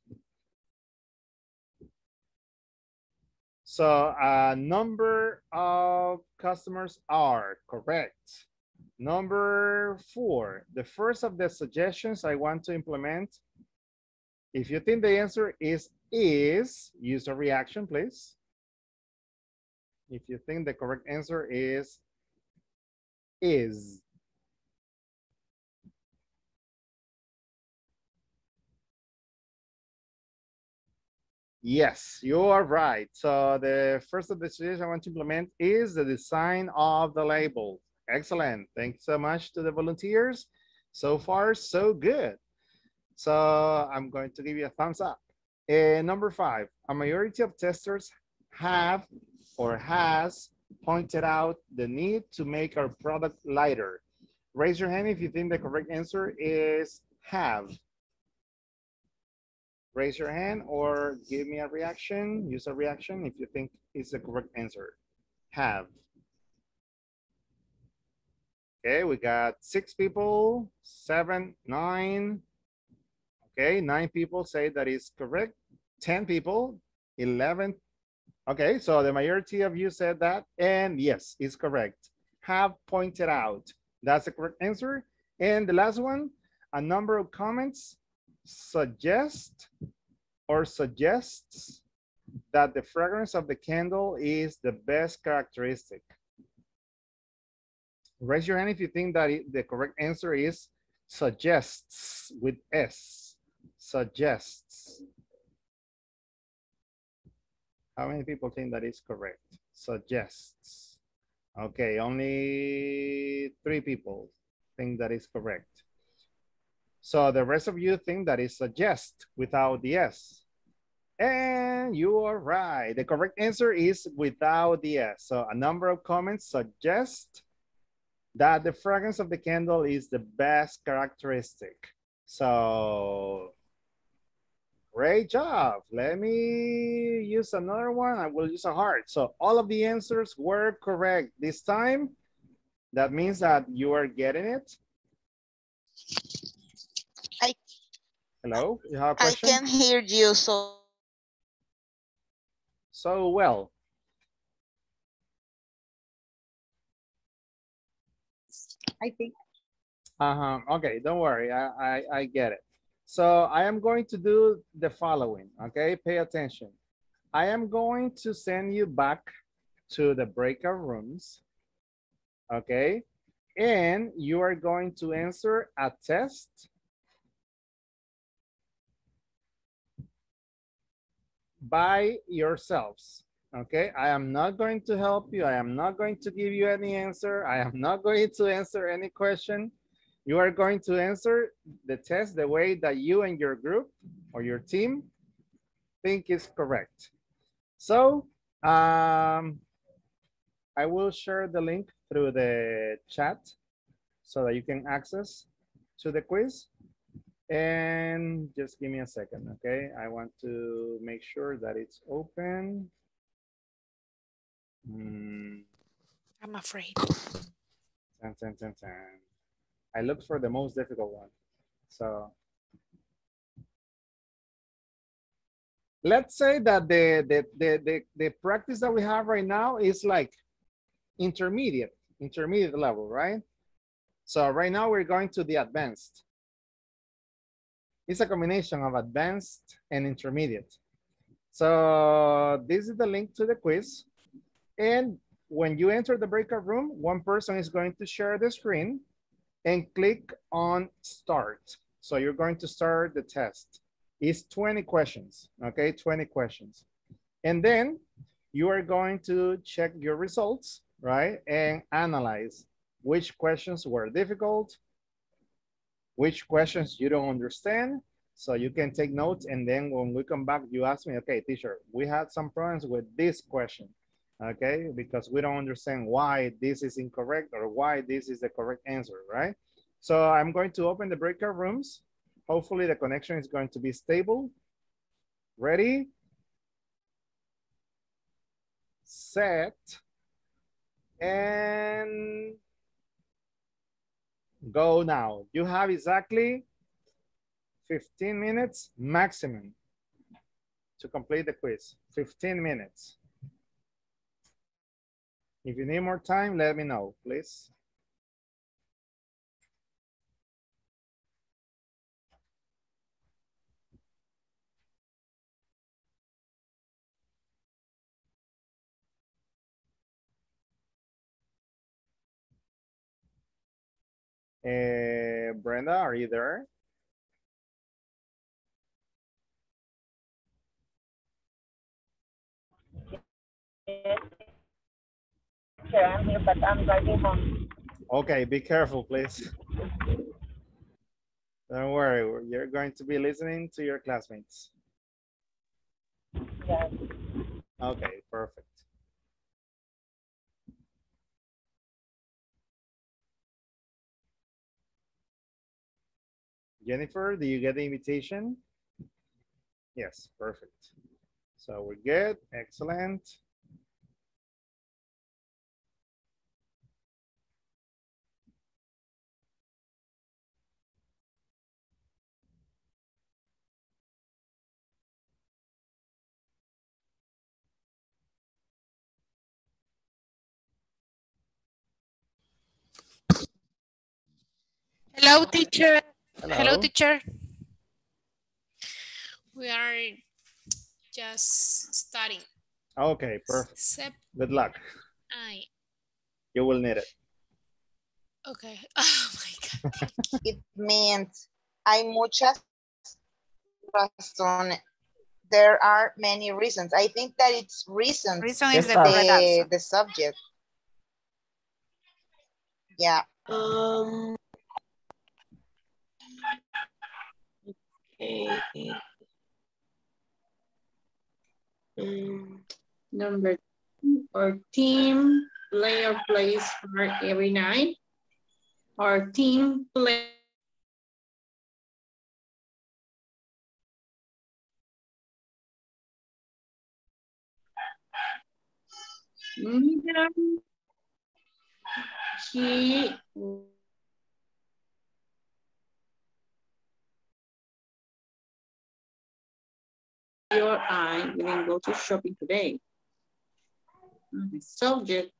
So a number of customers are correct. Number four, the first of the suggestions I want to implement if you think the answer is is, use a reaction, please. If you think the correct answer is is. Yes, you are right. So the first of the suggestions I want to implement is the design of the label. Excellent. Thank you so much to the volunteers. So far, so good. So I'm going to give you a thumbs up. Uh, number five, a majority of testers have or has pointed out the need to make our product lighter. Raise your hand if you think the correct answer is have. raise your hand or give me a reaction. Use a reaction if you think it's the correct answer. Have. Okay, we got six people, seven, nine. Okay, nine people say that is correct. 10 people, 11. Okay, so the majority of you said that, and yes, it's correct. Have pointed out. That's the correct answer. And the last one, a number of comments suggest or suggests that the fragrance of the candle is the best characteristic. Raise your hand if you think that it, the correct answer is suggests with S, suggests. How many people think that is correct? Suggests. Okay, only three people think that is correct. So the rest of you think that is suggest without the S. And you are right. The correct answer is without the S. So a number of comments suggest that the fragrance of the candle is the best characteristic. So great job. Let me use another one. I will use a heart. So all of the answers were correct this time. That means that you are getting it. I, Hello, you have a I question? I can hear you, so So well. I think. Uh-huh. Okay, don't worry. I, I, I get it. So I am going to do the following, okay? Pay attention. I am going to send you back to the breakout rooms, okay? And you are going to answer a test by yourselves. Okay, I am not going to help you. I am not going to give you any answer. I am not going to answer any question. You are going to answer the test the way that you and your group or your team think is correct. So um, I will share the link through the chat so that you can access to the quiz. And just give me a second, okay? I want to make sure that it's open. Hmm. I'm afraid. Tan, tan, tan. I looked for the most difficult one. So let's say that the, the, the, the, the practice that we have right now is like intermediate, intermediate level, right? So right now we're going to the advanced. It's a combination of advanced and intermediate. So this is the link to the quiz. And when you enter the breakout room, one person is going to share the screen and click on start. So you're going to start the test. It's 20 questions, okay? 20 questions. And then you are going to check your results, right? And analyze which questions were difficult, which questions you don't understand. So you can take notes and then when we come back, you ask me, okay, teacher, we had some problems with this question, okay? Because we don't understand why this is incorrect or why this is the correct answer, right? So I'm going to open the breakout rooms. Hopefully the connection is going to be stable. Ready? Set. And go now. You have exactly 15 minutes maximum to complete the quiz. 15 minutes. If you need more time, let me know, please. Uh, Brenda, are you there? Yes. Sure, I'm here, but I'm driving home. Okay, be careful, please. Don't worry, you're going to be listening to your classmates. Yes. Okay, perfect. Jennifer, do you get the invitation? Yes, perfect. So we're good. Excellent. Hello, teacher. Hello, Hello. teacher. We are just studying. Okay, perfect. Sep Good luck. I. You will need it. Okay. [LAUGHS] Oh my God. It means hay muchas razones. There are many reasons. I think that it's reasons. Reason is the the, the subject. Yeah. Um, Um, Number our team player plays hard every night. Our team play. Miriam, She your eye didn't go to shopping today. The subject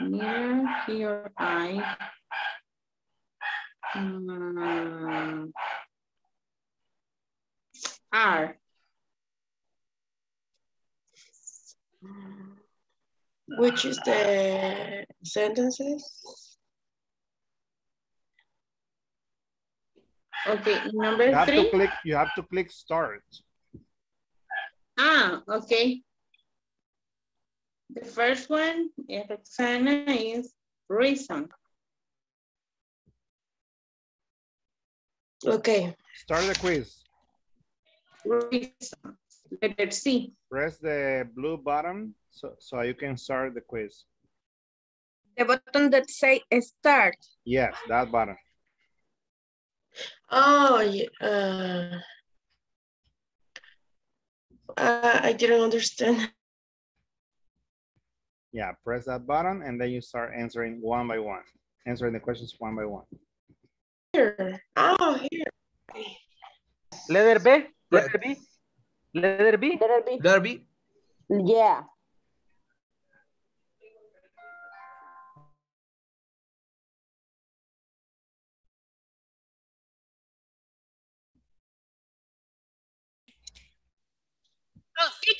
near your eye. Mm, are which is the sentences? okay. number You Number have to click. You have to click start. Ah, okay. The first one, Roxana, is reason. Okay. Start the quiz. Reason. Letter C. Press the blue button so so you can start the quiz. The button that say start. Yes, that button. Oh, yeah. Uh, uh, I didn't understand. Yeah, press that button and then you start answering one by one. Answering the questions one by one. Here. Oh, here. Letter B. Letter B. Letter B. Letter B. Derby. Yeah.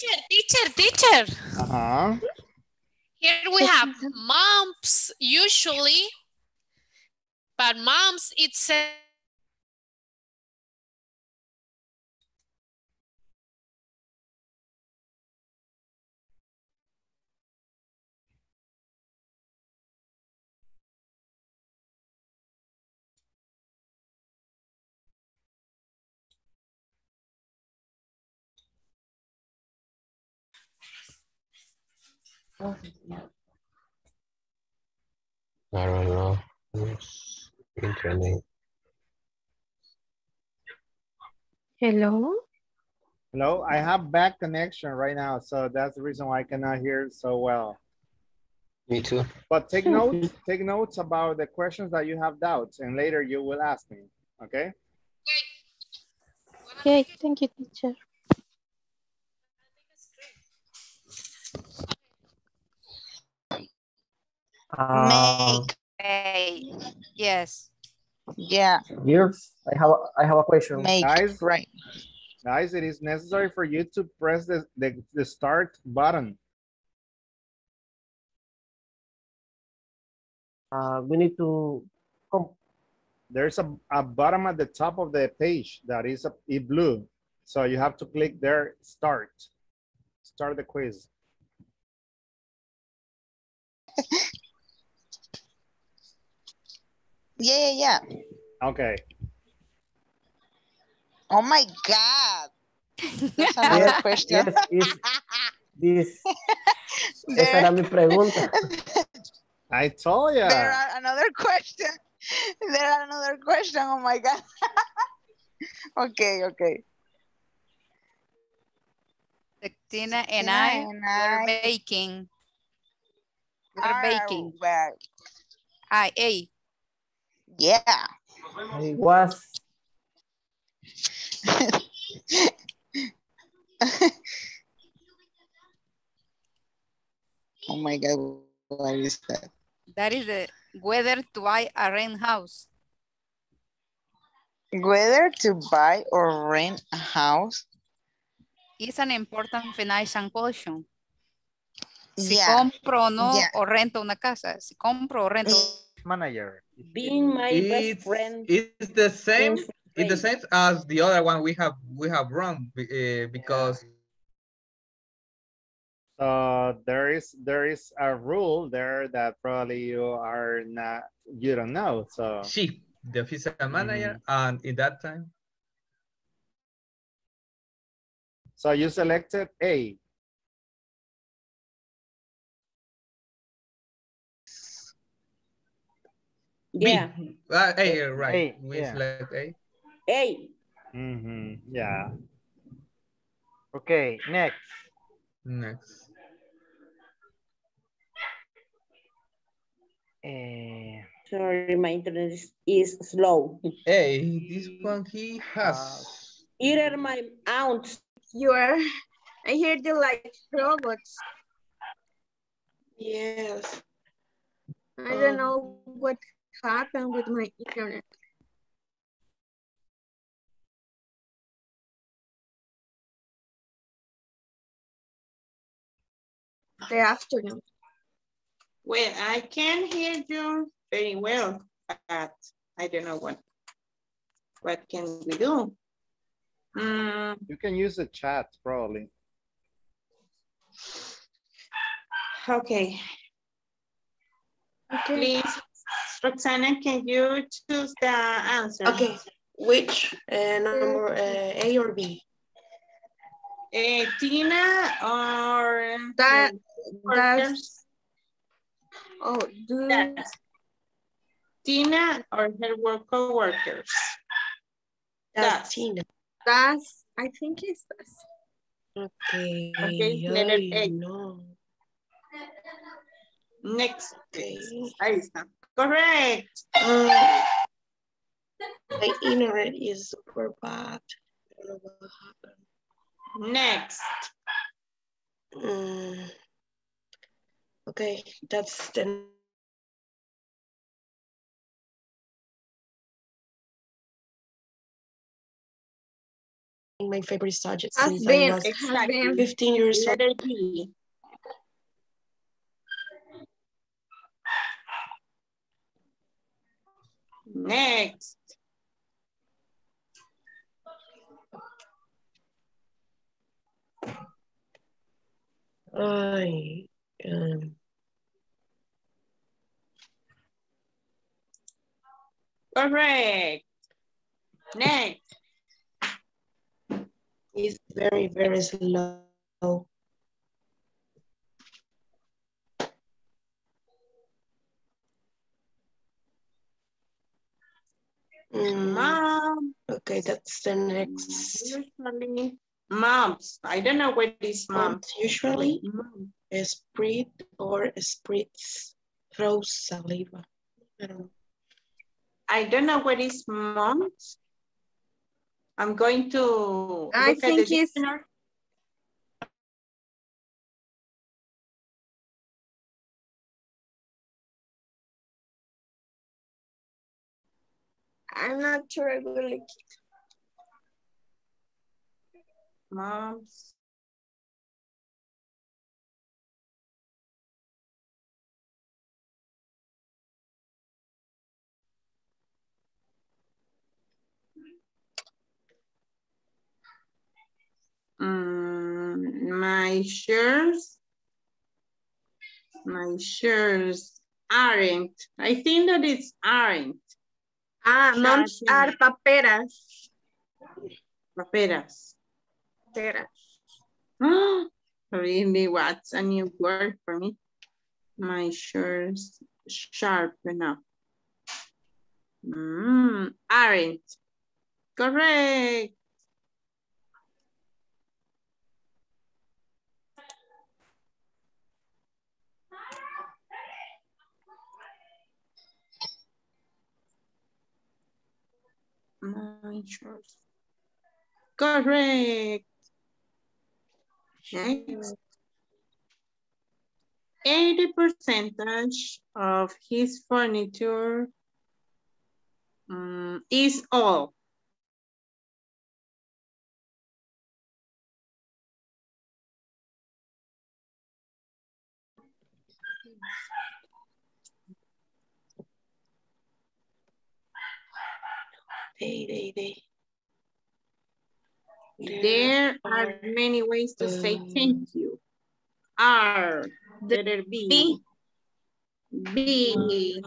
Teacher, teacher, teacher. Uh-huh. Here we have moms usually, but moms it says I don't know. It's internet. Hello. Hello, I have bad connection right now, so that's the reason why I cannot hear so well. Me too. But take hmm. notes, take notes about the questions that you have doubts, and later you will ask me. Okay? Okay, thank you, teacher. Uh, Hey, yes. Yeah. Years. I have a, I have a question. Make Guys, right. guys, it is necessary for you to press the, the, the start button. Uh, we need to com There's a, a button at the top of the page that is a, in blue. So you have to click there, start. Start the quiz. [LAUGHS] Yeah, yeah, yeah. Okay. Oh my God. [LAUGHS] That's another question. yes, is this. [LAUGHS] Esa There, era mi pregunta. [LAUGHS] I told you. there are another question. There are another question. Oh my God. okay, okay. Tina and Tina I and were I baking. We're baking. aware. I ate. Yeah. I was [LAUGHS] oh my God, what is that? That is the whether to buy a rent house. Whether to buy or rent a house. is an important financial question. Si Yeah. compro o no Yeah. o rento una casa. Si compro o rento. Manager. Being my best friend. it's the same. Being It's the friend. same as the other one we have we have run be- eh, because So there is there is a rule there that probably you are not you don't know. So she, the official manager, Mm-hmm. and in that time so you selected A. B. Yeah. Uh, A, right. A, we yeah. select A. Hey, Mhm, Yeah. Okay, next. Next. Eh, sorry, my internet is, is slow. Hey, this one he has. Either my aunt. You are, I hear you like robots. Yes. I don't Um, know what happened with my internet. The afternoon. Well, I can hear you very well, but I don't know what, what can we do? Mm, You can use the chat probably. okay, Okay. please, Roxana, can you choose the answer? Okay, which uh, number, uh, A or B? Eh, Tina or That, the that's, oh, do, Yes. Tina or her work co-workers? That's That's- Tina. that's, I think it's this. Okay. Okay, letter ay, A. No. Next, Okay. ahí está. Correct. Um, my internet is super bad. I don't know what happened. Next. Mm. Okay, that's the my favorite subject Has since been, I was has been. 15 years old. Letter B. Next. Ay, um, Correct. Next. it's very, very slow. Mm-hmm. Mom. okay, that's the next. Usually, moms. I don't know what is mom. Moms usually Mom. sprit or spritz through saliva. I don't know. I don't know what is moms. I'm going to I look at the think it's- dictionary. I'm not sure I will like it. Moms. Mm, my shirts, My shirts aren't. I think that it's aren't. Ah, moms are paperas. Paperas. Paperas. really, what's a new word for me? My shares sharp enough. Mm, aren't. Correct. Correct. Next. 80 percentage of his furniture um, is all. They, they, they. There are many ways to say thank you. R, letter B. B.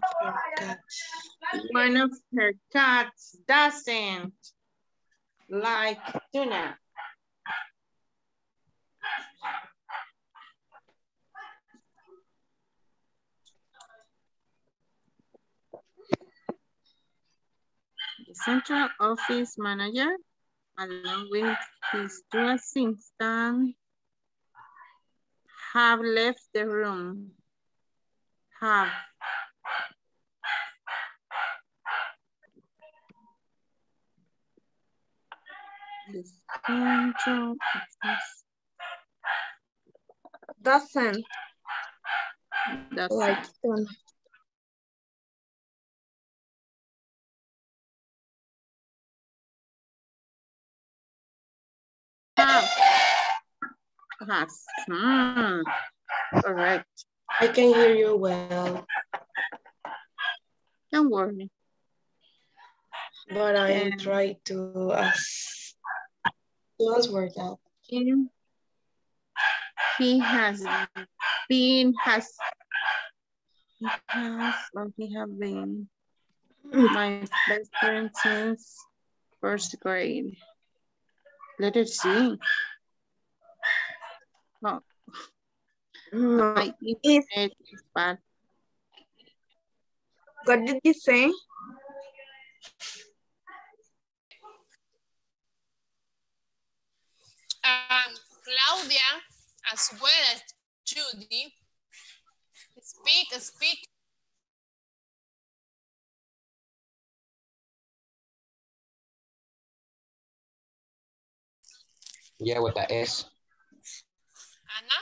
One of her cats doesn't like tuna. Central office manager, along with his two assistants, have left the room. Have. The central office Doesn't doesn't like tuna. Have. Has. Hmm. Correct. I can hear you well, Don't worry. but I am Um, trying to as to answer that. him. He has been, has, he has, or he have been my best friend since first grade. Letter C. Oh, No. my Is internet is bad. what did you say? Um, Claudia, as well as Judy, speak, speak. Yeah, with the S. Anna,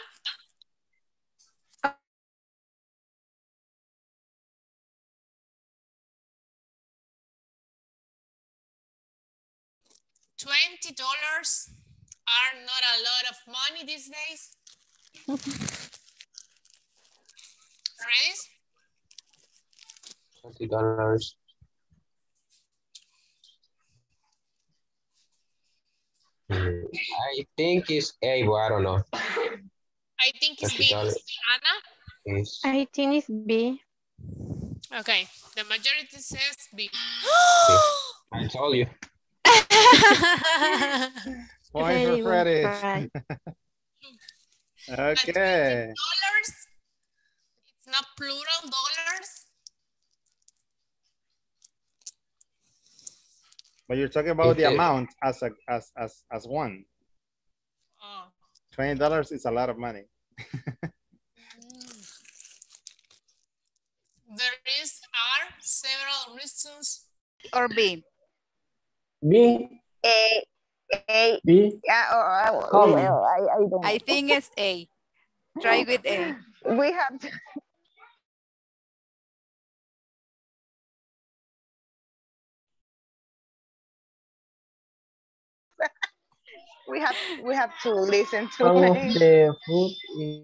twenty dollars are not a lot of money these days. [LAUGHS] Friends, Twenty dollars. I think it's eh, A, but I don't know. I think it's Twenty B. dollars. Anna, Is I think it's B. okay, the majority says B. [GASPS] I told you. [LAUGHS] Point Freddie for will Freddie. cry. okay. [LAUGHS] dollars. It's not plural dollars. But you're talking about the Okay. amount as a as as as one. Oh. Twenty dollars is a lot of money. Mm. There is are several reasons. Or B. B, A, A, B, yeah, oh, oh, Come. well, I, I don't I think it's A. Try with A. [LAUGHS] We have to, we have, we have to listen to some of the food is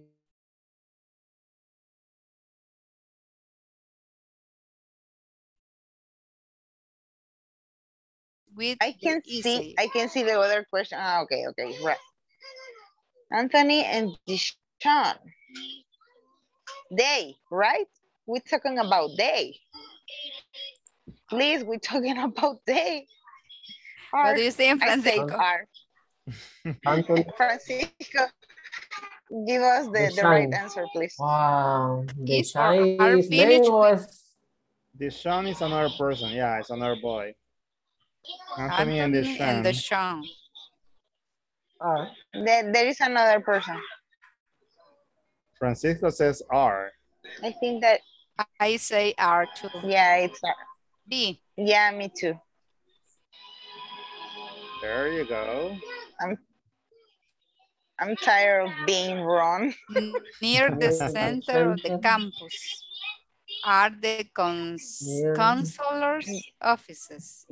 With I can see. I can see the other question. Ah, okay, okay, right. Anthony and Deshaun. They, right? We're talking about they. Please, we're talking [LAUGHS] about they. What do you say in I say Francisco? are. Anthony. Francisco, give us the, the right answer, please. Wow, the Is or are Chinese name finished was Deshaun is another person. Yeah, it's another boy. Anthony, and Anthony and Deshaun. Deshaun. R. There, there is another person. Francisco says R. I think that, I say R too. yeah, it's, uh, B. yeah, me too. There you go. I'm I'm tired of being wrong. Near the center of the campus are the cons Near- counselor's offices.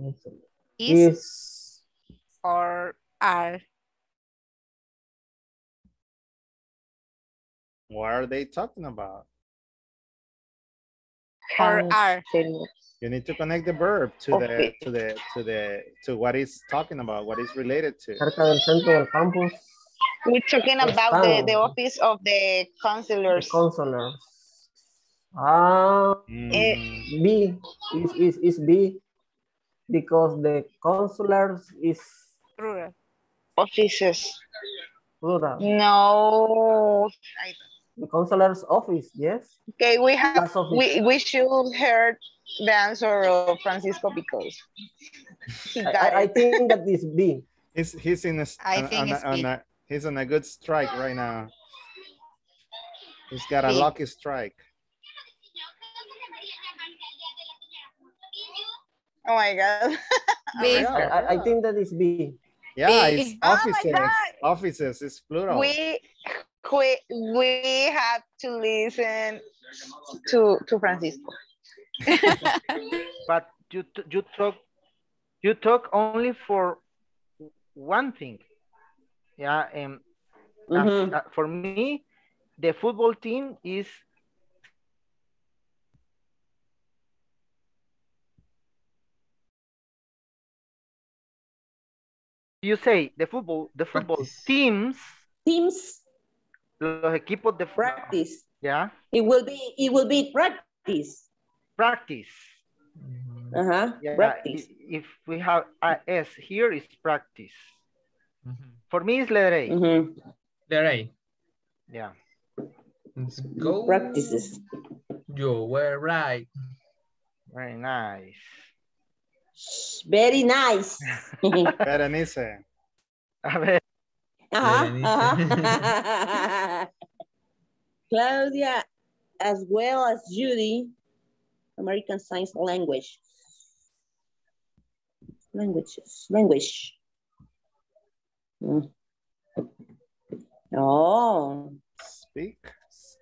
Is Is or are What are they talking about? or are. You need to connect the verb to the to the to the to what it's talking about, what it's related to. cerca del centro del campus. We're talking about the, the office of the The counselors. counselors. Ah, Mm, B is, is, is B because the counselors is Plural. Offices. plural. No. I- The counselor's office, yes? Okay, we have Class we, we should hear the answer of Francisco because he I, got I, I it. think that is B. He's he's in a, s- I on- think on a- it's on B. a- he's on a good strike right now. He's got a B. lucky strike. Oh my god. [LAUGHS] B. I, I, I think that is B. Yeah, it's Oh my offices. God. Offices is plural. we we we have to listen to to Francisco. [LAUGHS] But you you talk you talk only for one thing. Yeah, and as- Mhm. uh, for me, the football team is you say the football the football teams Teams los equipos de practice. yeah It will be it will be practice. practice Uh-huh. yeah Practice. i- if we have a s here is practice Mhm. for me it's letter a yeah Let's go. Practices. You were right. very nice Very nice. [LAUGHS] [LAUGHS] Berenice. a ver Ajá, Berenice. ajá. Claudia, as well as Judy, American Sign Language. Languages, language. Mm. Oh, Speak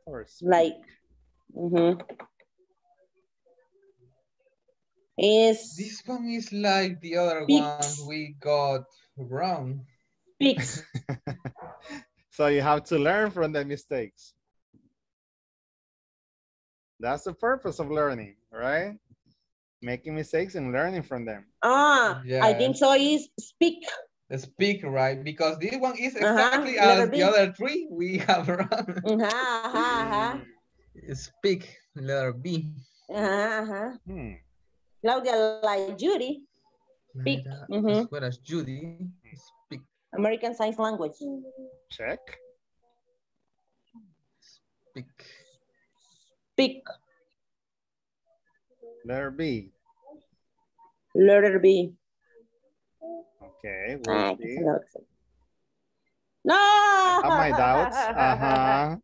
or speak. like, mhm. Is This one is like the other Speaks. one we got wrong. Speaks. [LAUGHS] so you have to learn from the mistakes. That's the purpose of learning, right? Making mistakes and learning from them. Ah, yeah. I think so is speak. Speak right because this one is Uh-huh, exactly as the other three we [LAUGHS] have wrong. Ajá, ajá, ajá. Speak letter B. Ajá, ajá. Hmm. Claudia, like Judy, Speak. Mira, Mhm. As well as Judy. Speak. American Sign Language. Check. Speak. Speak. Letter B. Letter B. Okay, Ah, we'll see. No. have my doubts. [LAUGHS] Uh-huh.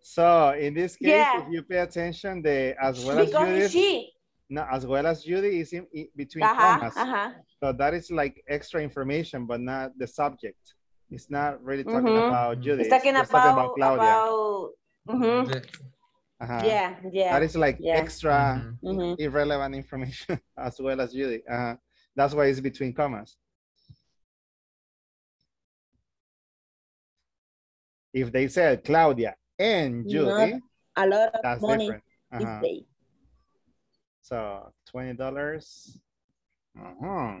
So in this case, Yeah. if you pay attention, the as well as Because Judith, she. no, as well as Judy is in, in between Ajá, commas. ajá. So that is like extra information, but not the subject. It's not really talking Mhm. about Judy. It's talking just about, Claudia. about, mhm. Uh-huh. yeah, yeah. That is like yeah. extra Mhm. irrelevant information [LAUGHS] as well as Judy. Uh-huh. That's why it's between commas. If they said Claudia and Judy, Not a lot of that's money different. Uh-huh. day. So twenty dollars. Uh-huh.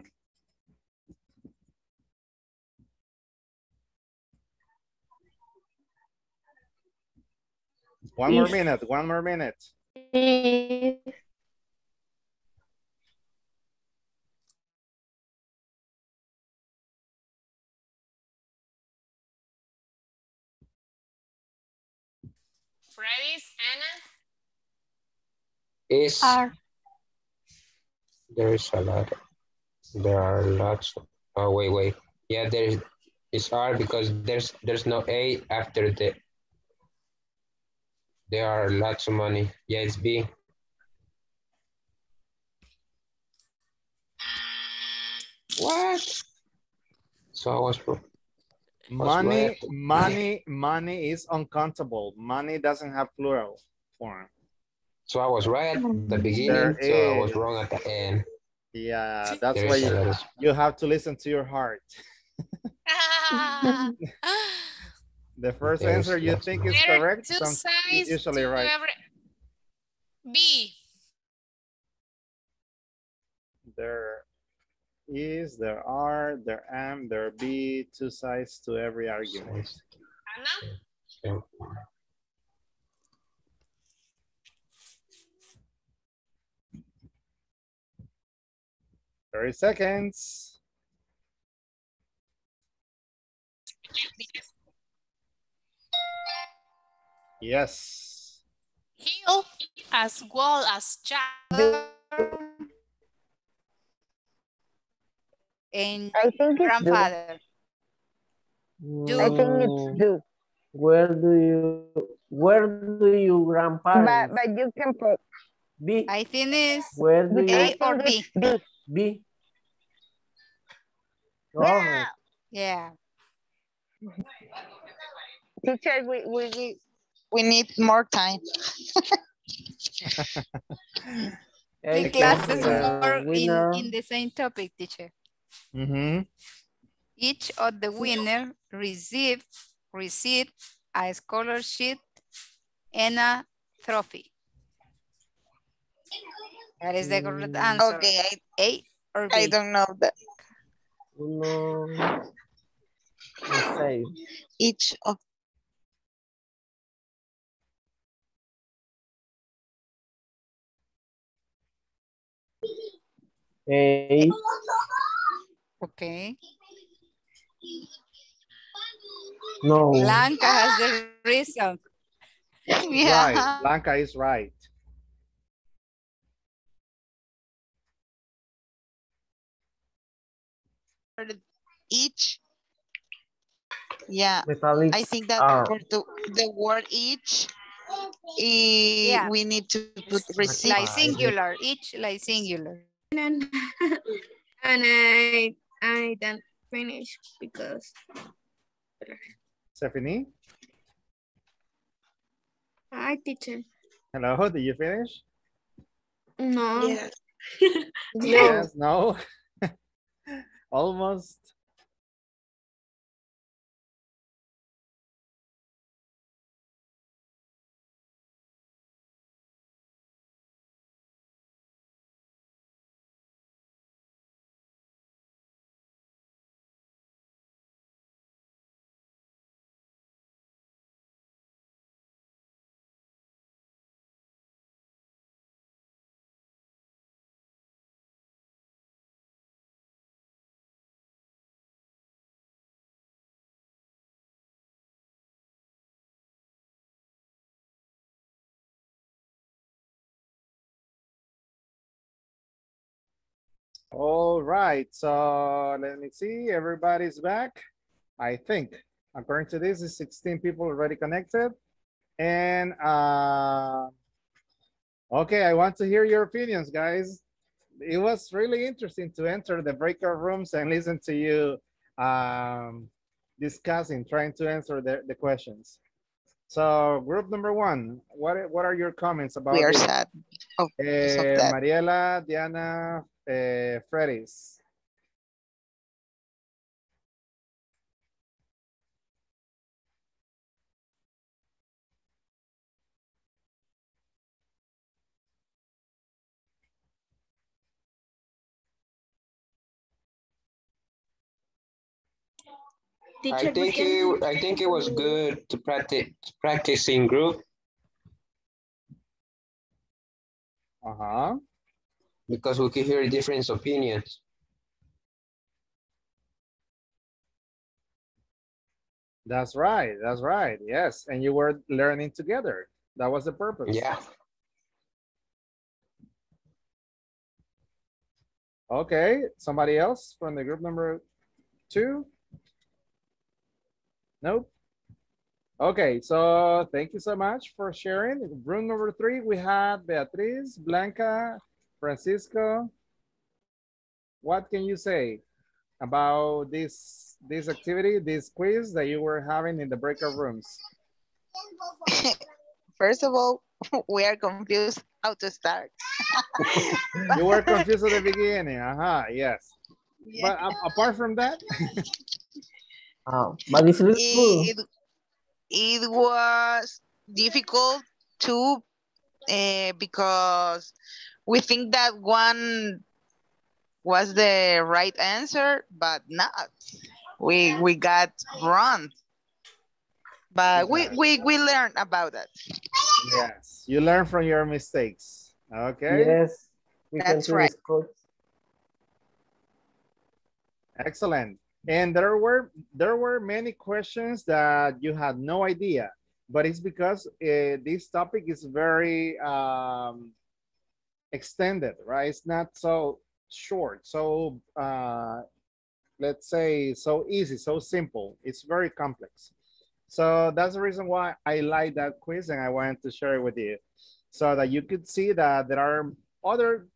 One more minute. One more minute. Freddy's, Anna, uh, Is Are. there's a lot. There are lots. Of, oh wait, wait. Yeah, there is It's R because there's there's no A after the. There are lots of money. Yeah, it's B. What? So I was wrong. Money, right. money, money is uncountable. Money doesn't have plural form. So I was right at the beginning, so I was wrong at the end. Yeah, that's There why you, you have to listen to your heart. [LAUGHS] [LAUGHS] The first There's answer you think more. is There correct, two some, is sides usually right. B. There is, there are, there am, there be, two sides to every argument. Anna? Thirty seconds. Yes. Heal as well as child. And I think it's do. grandfather. I think it's do. Where do you, where do you But, grandparents but you can put be? I think it's Where do you A or B. B. be? Yeah. Correct. Yeah. Teacher, we, we, we- we need more time. [LAUGHS] Three Okay, classes the more in, in the same topic, teacher. Mm-hmm. Each of the winner receive receive a scholarship and a trophy. That is the correct answer. Okay, I, A or B. I don't know that. Uno, y seis. Each of Eight. Okay. No. Blanca has the result. [LAUGHS] Right, Blanca is right. each. Yeah, Metallics I think that are. for the, the word each, eh, Yeah. we need to put receive. Like singular, each like singular. And, [LAUGHS] and I I don't finish because Stephanie, Hi, teacher. hello, did you finish? No. Yes. [LAUGHS] Yes, no? [LAUGHS] Almost. All right, so let me see, everybody's back. I think, according to this, is 16 people already connected. And, uh, okay, I want to hear your opinions, guys. It was really interesting to enter the breakout rooms and listen to you um, discussing, trying to answer the, the questions. So group number one, what, what are your comments about We are this? sad. Oh, Eh. Mariela, Diana, eh, Freddy's. I think it, I think it was good to practice practice in group Uh-huh. Because we could hear different opinions. That's right. That's right. Yes. And you were learning together. That was the purpose. Yeah. Okay. Somebody else from the group number two? Nope. Okay. So thank you so much for sharing. Room number three, we had Beatriz, Blanca, Francisco. What can you say about this this activity, this quiz that you were having in the breakout rooms? [LAUGHS] First of all, [LAUGHS] we are confused how to start. [LAUGHS] you were confused at the beginning. Uh-huh, yes. But a- apart from that, Uh, but it's really it, it was difficult too uh, because we think that one was the right answer, but not. We we got wrong. But we, we, we learned about that. yes, you learn from your mistakes. Okay. Yes. We That's can right. Excellent. And there were there were many questions that you had no idea, but it's because uh, this topic is very um, extended, right? It's not so short, so uh, let's say so easy, so simple. It's very complex. So that's the reason why I like that quiz and I wanted to share it with you so that you could see that there are other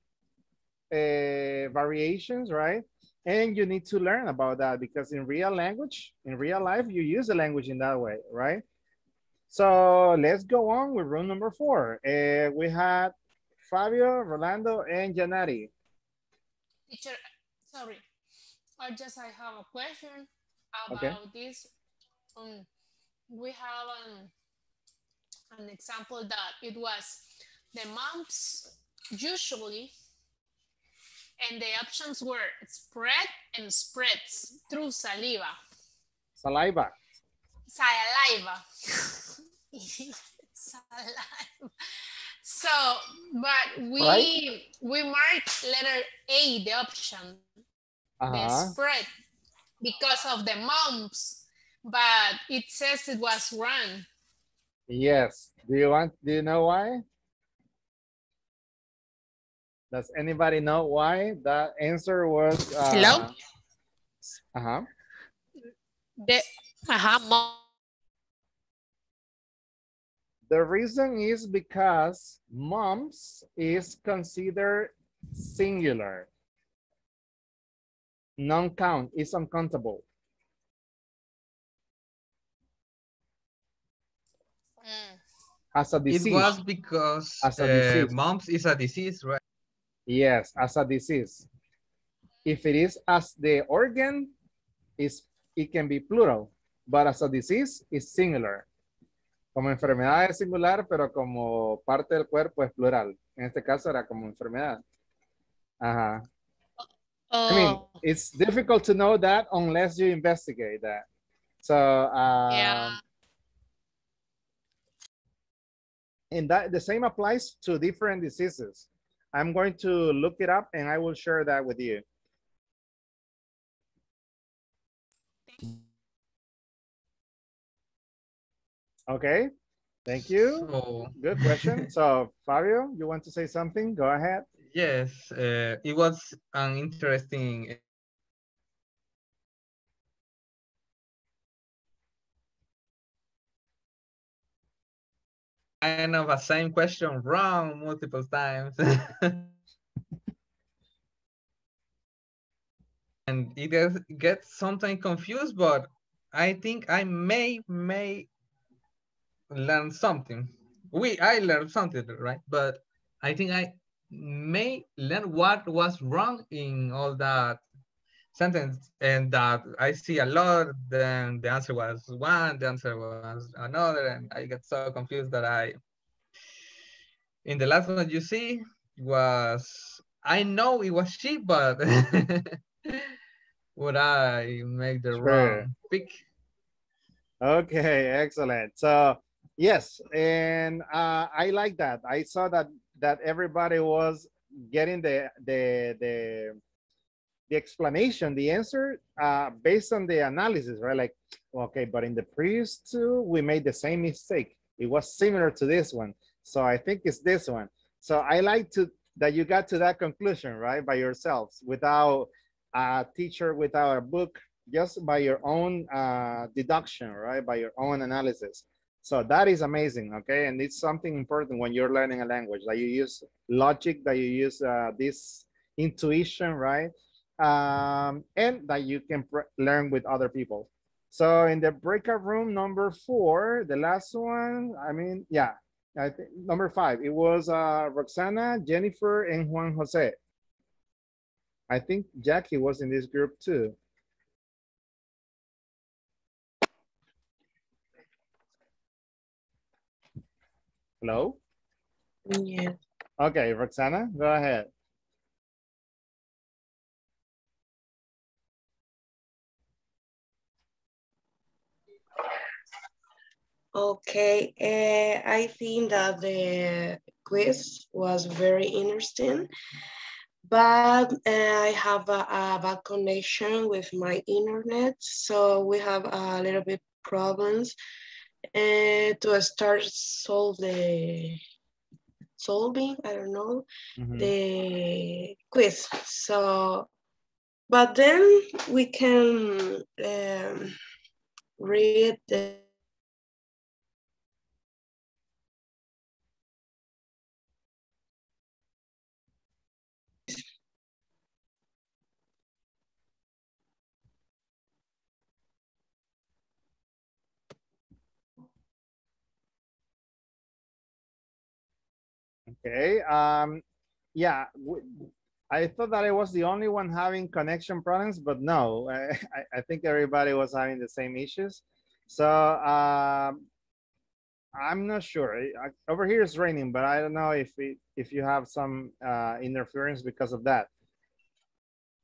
uh, variations, right? And you need to learn about that because in real language, in real life, you use the language in that way, right? So let's go on with room number four. Uh, we had Fabio, Rolando, and Janari. Teacher, sorry. I just I have a question about Okay. this. Um, we have an, an example that it was the mumps usually, and the options were spread and spreads through saliva. Saliva. Saliva. [LAUGHS] Saliva. So, but we Right. we marked letter A, the option, the Uh-huh. spread, because of the mumps, but it says it was wrong. Yes. Do you want, do you know why? Does anybody know why that answer was? Uh, Hello? Uh-huh. The uh-huh, mum- The reason is because mumps is considered singular. Non-count is uncountable. As a It disease. was because As a uh, disease. mumps is a disease, right? Yes, as a disease. If it is as the organ, is it can be plural, but as a disease it's singular. Como enfermedad es singular, pero como parte del cuerpo es plural. En este caso era como enfermedad. Ajá. I mean, Oh, it's difficult to know that unless you investigate that. So, um, yeah. and that the same applies to different diseases. I'm going to look it up and I will share that with you. Okay, thank you. So, Good question. So Fabio, you want to say something? Go ahead. yes, uh, it was an interesting kind of a same question wrong multiple times. [LAUGHS] and it gets, gets sometimes confused, but I think I may, may learn something. We, I learned something, right? But I think I may learn what was wrong in all that sentence and that I see a lot, then the answer was one, the answer was another, and I get so confused that I, in the last one you see was, I know it was she, but [LAUGHS] would I make the Sure. wrong pick? Okay, excellent. So yes, and uh, I like that. I saw that that everybody was getting the the the the explanation, the answer uh, based on the analysis, right? Like, okay, but in the previous two, we made the same mistake. It was similar to this one, so I think it's this one. So I like to that you got to that conclusion, right, by yourselves, without a teacher, without a book, just by your own uh, deduction, right? By your own analysis. So that is amazing, okay? And it's something important when you're learning a language that you use logic, that you use uh, this intuition, right? um, and that you can learn with other people. So in the breakout room number four, the last one, I mean, yeah, I think number five, it was uh, Roxana, Jennifer, and Juan Jose. I think Jackie was in this group too. Hello? Yeah. Okay, Roxana, go ahead. Okay, uh, I think that the quiz was very interesting, but uh, I have a, a, bad connection with my internet, so we have a little bit problems uh, to start solve the solving, I don't know, mm -hmm. the quiz. So, but then we can um, read the Okay. Um, yeah, I thought that I was the only one having connection problems, but no, [LAUGHS] I, I think everybody was having the same issues. So um, I'm not sure. Over here it's raining, but I don't know if it, if you have some uh, interference because of that.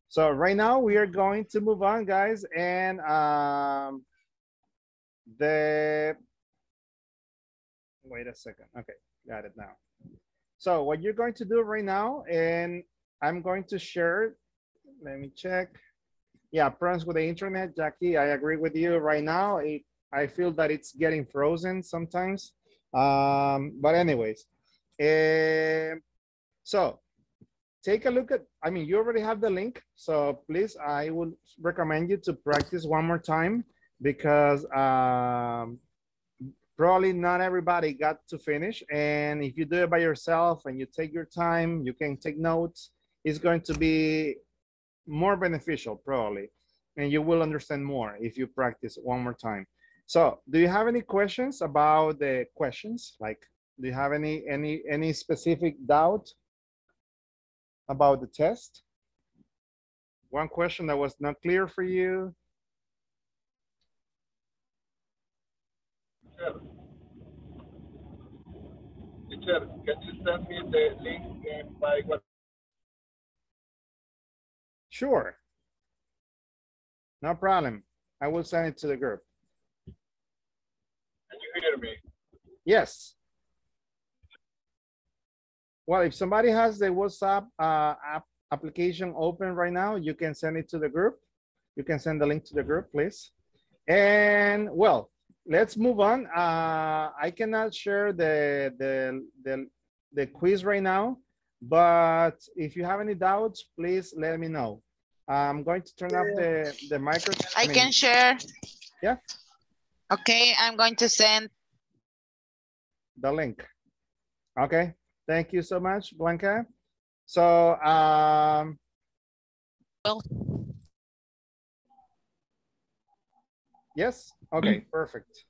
So right now we are going to move on, guys, and um, the wait a second. Okay, got it now. So what you're going to do right now, and I'm going to share, let me check. Yeah, problems with the internet, Jackie, I agree with you right now. It, I feel that it's getting frozen sometimes. Um, but anyways, uh, so take a look at, I mean, you already have the link. So please, I would recommend you to practice one more time because um, probably not everybody got to finish. And if you do it by yourself and you take your time, you can take notes, it's going to be more beneficial probably. And you will understand more if you practice one more time. So do you have any questions about the questions? Like, do you have any, any, any specific doubt about the test? One question that was not clear for you? Teacher, teacher, can you send me the link by what? Sure. No problem. I will send it to the group. Can you hear me? Yes. Well, if somebody has the WhatsApp uh, app application open right now, you can send it to the group. You can send the link to the group, please. And well, let's move on. Uh, I cannot share the, the, the, the quiz right now, but if you have any doubts, please let me know. I'm going to turn off the, the microphone. I, I mean, can share. Yeah. Okay, I'm going to send the link. Okay, thank you so much, Blanca. So, um, well, Yes? Okay, [CLEARS THROAT] perfect.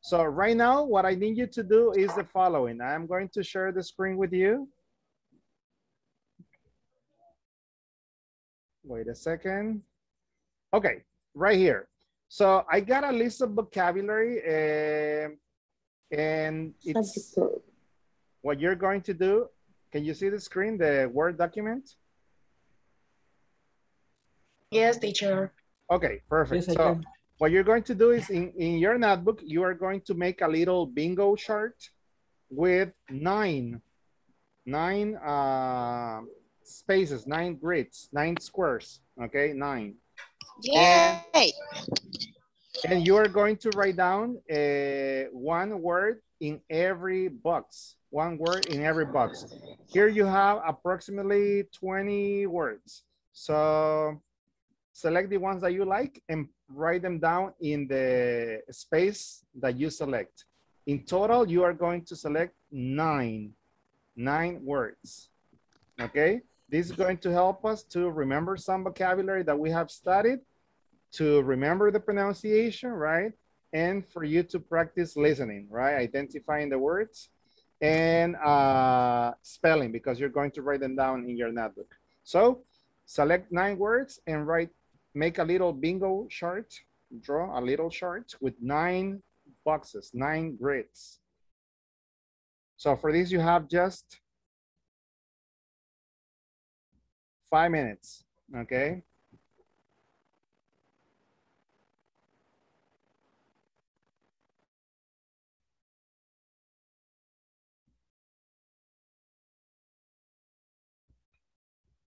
So right now, what I need you to do is the following. I'm going to share the screen with you. Wait a second. Okay, right here. So I got a list of vocabulary uh, and it's what you're going to do, can you see the screen, the Word document? Yes, teacher. Okay, perfect. Yes, so what you're going to do is in, in your notebook, you are going to make a little bingo chart with nine, nine uh, spaces, nine grids, nine squares, okay, nine. Yay! And, and you are going to write down uh, one word in every box one word in every box. Here you have approximately 20 words. So select the ones that you like and write them down in the space that you select. In total, you are going to select nine, nine words, okay? This is going to help us to remember some vocabulary that we have studied, to remember the pronunciation, right? And for you to practice listening, right? Identifying the words and uh, spelling because you're going to write them down in your notebook. So select nine words and write, make a little bingo chart, draw a little chart with nine boxes, nine grids. So for this, you have just five minutes, okay?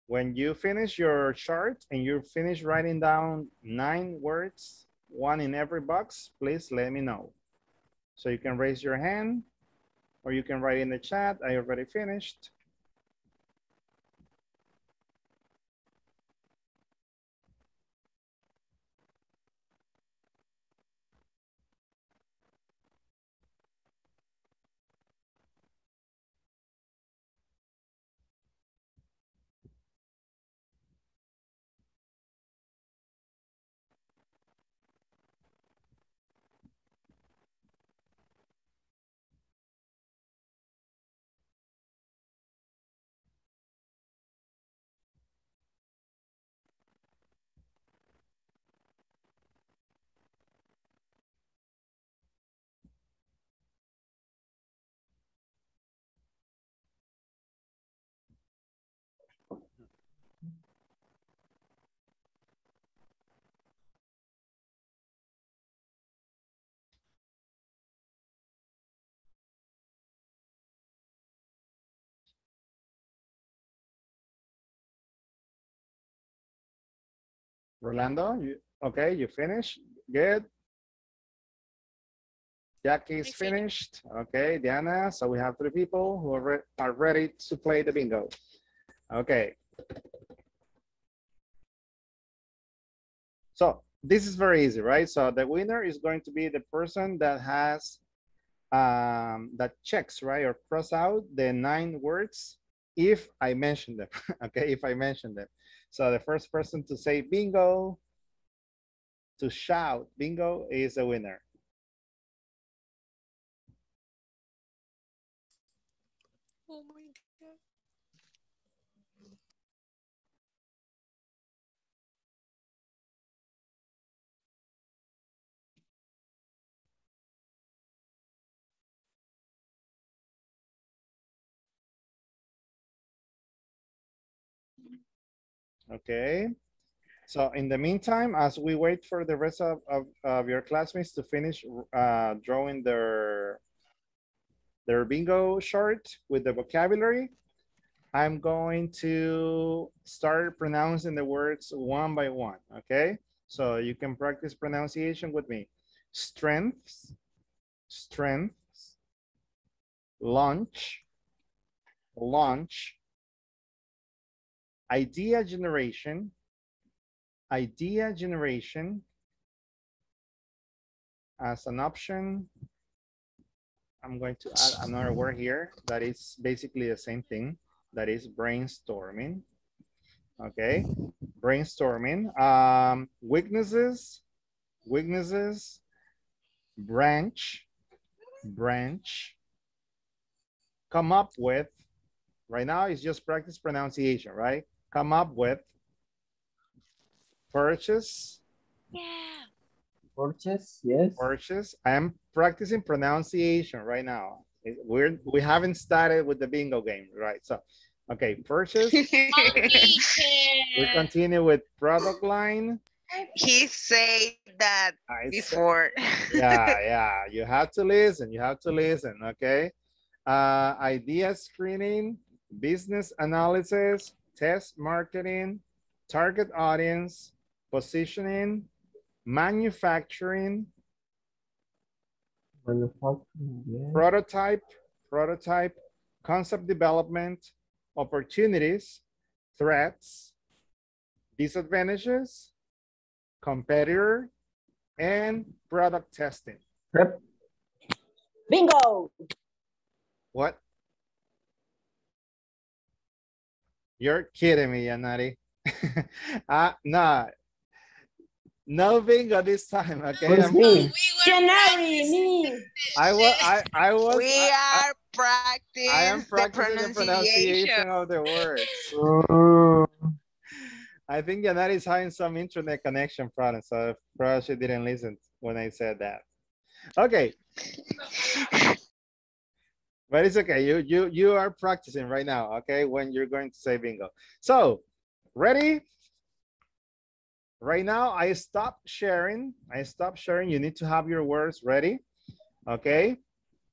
When you finish your chart and you finish writing down nine words, one in every box, please let me know. So you can raise your hand or you can write in the chat, I already finished. Rolando, you, okay, you finished, good. Jackie's finished, okay, Diana, so we have three people who are, re are ready to play the bingo. Okay. So this is very easy, right? So the winner is going to be the person that has, um, that checks, right? Or cross out the nine words if I mention them, [LAUGHS] okay? If I mention them. So the first person to say bingo, to shout bingo is a winner. Okay. So in the meantime, as we wait for the rest of, of, of your classmates to finish uh, drawing their, their bingo chart with the vocabulary, I'm going to start pronouncing the words one by one, okay? So you can practice pronunciation with me. Strengths, strengths, launch, launch, idea generation, idea generation as an option. I'm going to add another word here that is basically the same thing. That is brainstorming. Okay, brainstorming. Um, weaknesses, weaknesses, branch, branch, come up with, right now it's just practice pronunciation, right? Come up with, purchase, Yeah. Purchase, yes. purchase. I am practicing pronunciation right now. We're, we haven't started with the bingo game, right? So, okay, purchase. [LAUGHS] we continue with product line. He said that I said- before. [LAUGHS] yeah, yeah. You have to listen. You have to listen. Okay. Uh, idea screening, business analysis, test marketing, target audience, positioning, manufacturing, Manufacturing, yes. prototype, prototype, concept development, opportunities, threats, disadvantages, competitor, and product testing. Yep. Bingo. What? You're kidding me, Yanari. [LAUGHS] uh, no. No bingo this time, okay? Who's I'm- me? January, me. I was, I, I was, We I, I- are practicing I am the practicing the pronunciation pronunciation. of the words. Mm, I think Yanari is having some internet connection problem, so probably she didn't listen when I said that. Okay. [LAUGHS] But it's okay. You you you are practicing right now, okay? When you're going to say bingo. So, ready? Right now, I stop sharing. I stop sharing. You need to have your words ready. Okay?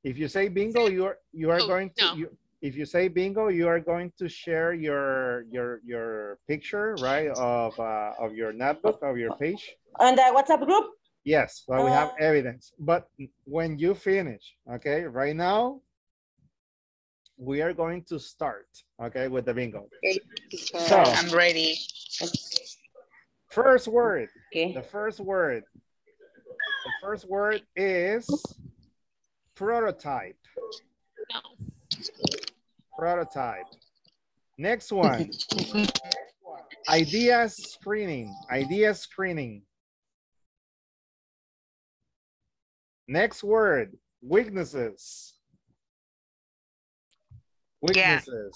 If you say bingo, you are you are Oh, going to no. you, if you say bingo, you are going to share your your your picture, right? Of uh, of your notebook, of your page. And the WhatsApp group? Yes, so we have Uh, evidence. But when you finish, okay, right now, we are going to start, okay, with the bingo. Okay, So- I'm ready. First word, Okay. the first word, the first word is prototype, No. prototype. Next one, idea screening, idea screening. Next word, weaknesses. Weaknesses.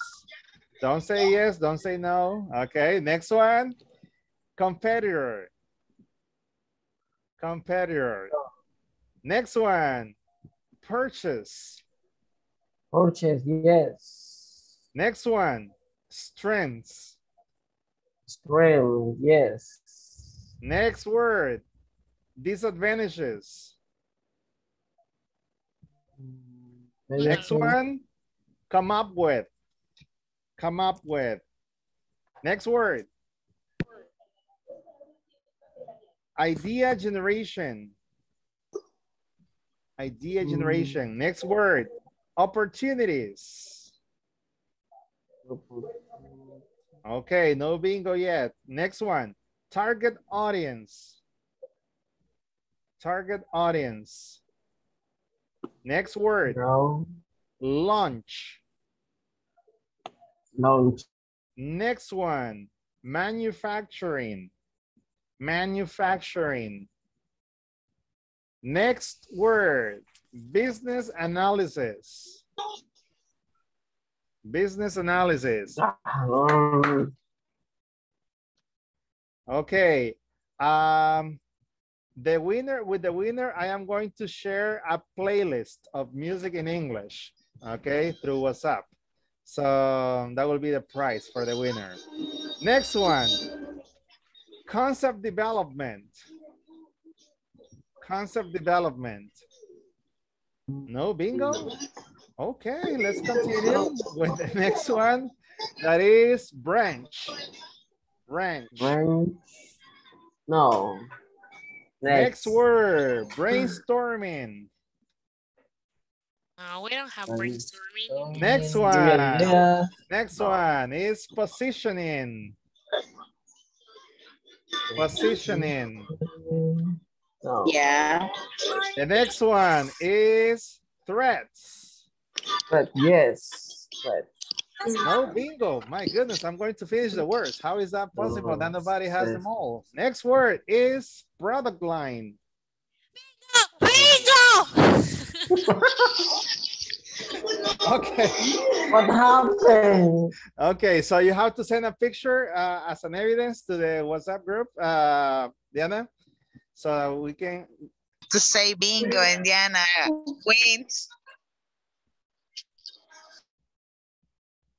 Don't say yes, don't say no. Okay, next one, competitor. Competitor. Next one, purchase. Purchase, yes. Next one, strengths. Strength, yes. Next word, disadvantages. Next one, come up with. Come up with. Next word. Idea generation. Idea hmm. generation. Next word. Opportunities. Okay, no bingo yet. Next one. Target audience. Target audience. Next word. No. Launch. Launch. Next one, manufacturing. Manufacturing. Next word, business analysis. Business analysis. Okay. Um, the winner, with the winner, I am going to share a playlist of music in English, okay, through WhatsApp. So that will be the prize for the winner. Next one, concept development. Concept development. No bingo? Okay, let's continue with the next one. That is branch. Branch. branch. No. Next word, brainstorming. No, we don't have um, brainstorming. Um, next one. de ideas. Next one is positioning. Positioning. Yeah. The next one is threats. But yes. But No bingo. My goodness, I'm going to finish the words. How is that possible that nobody has them all? Next word is product line. Bingo! Okay. what happened? Okay, so you have to send a picture uh, as an evidence to the WhatsApp group, uh, Diana, so we can. To say bingo, Indiana wins.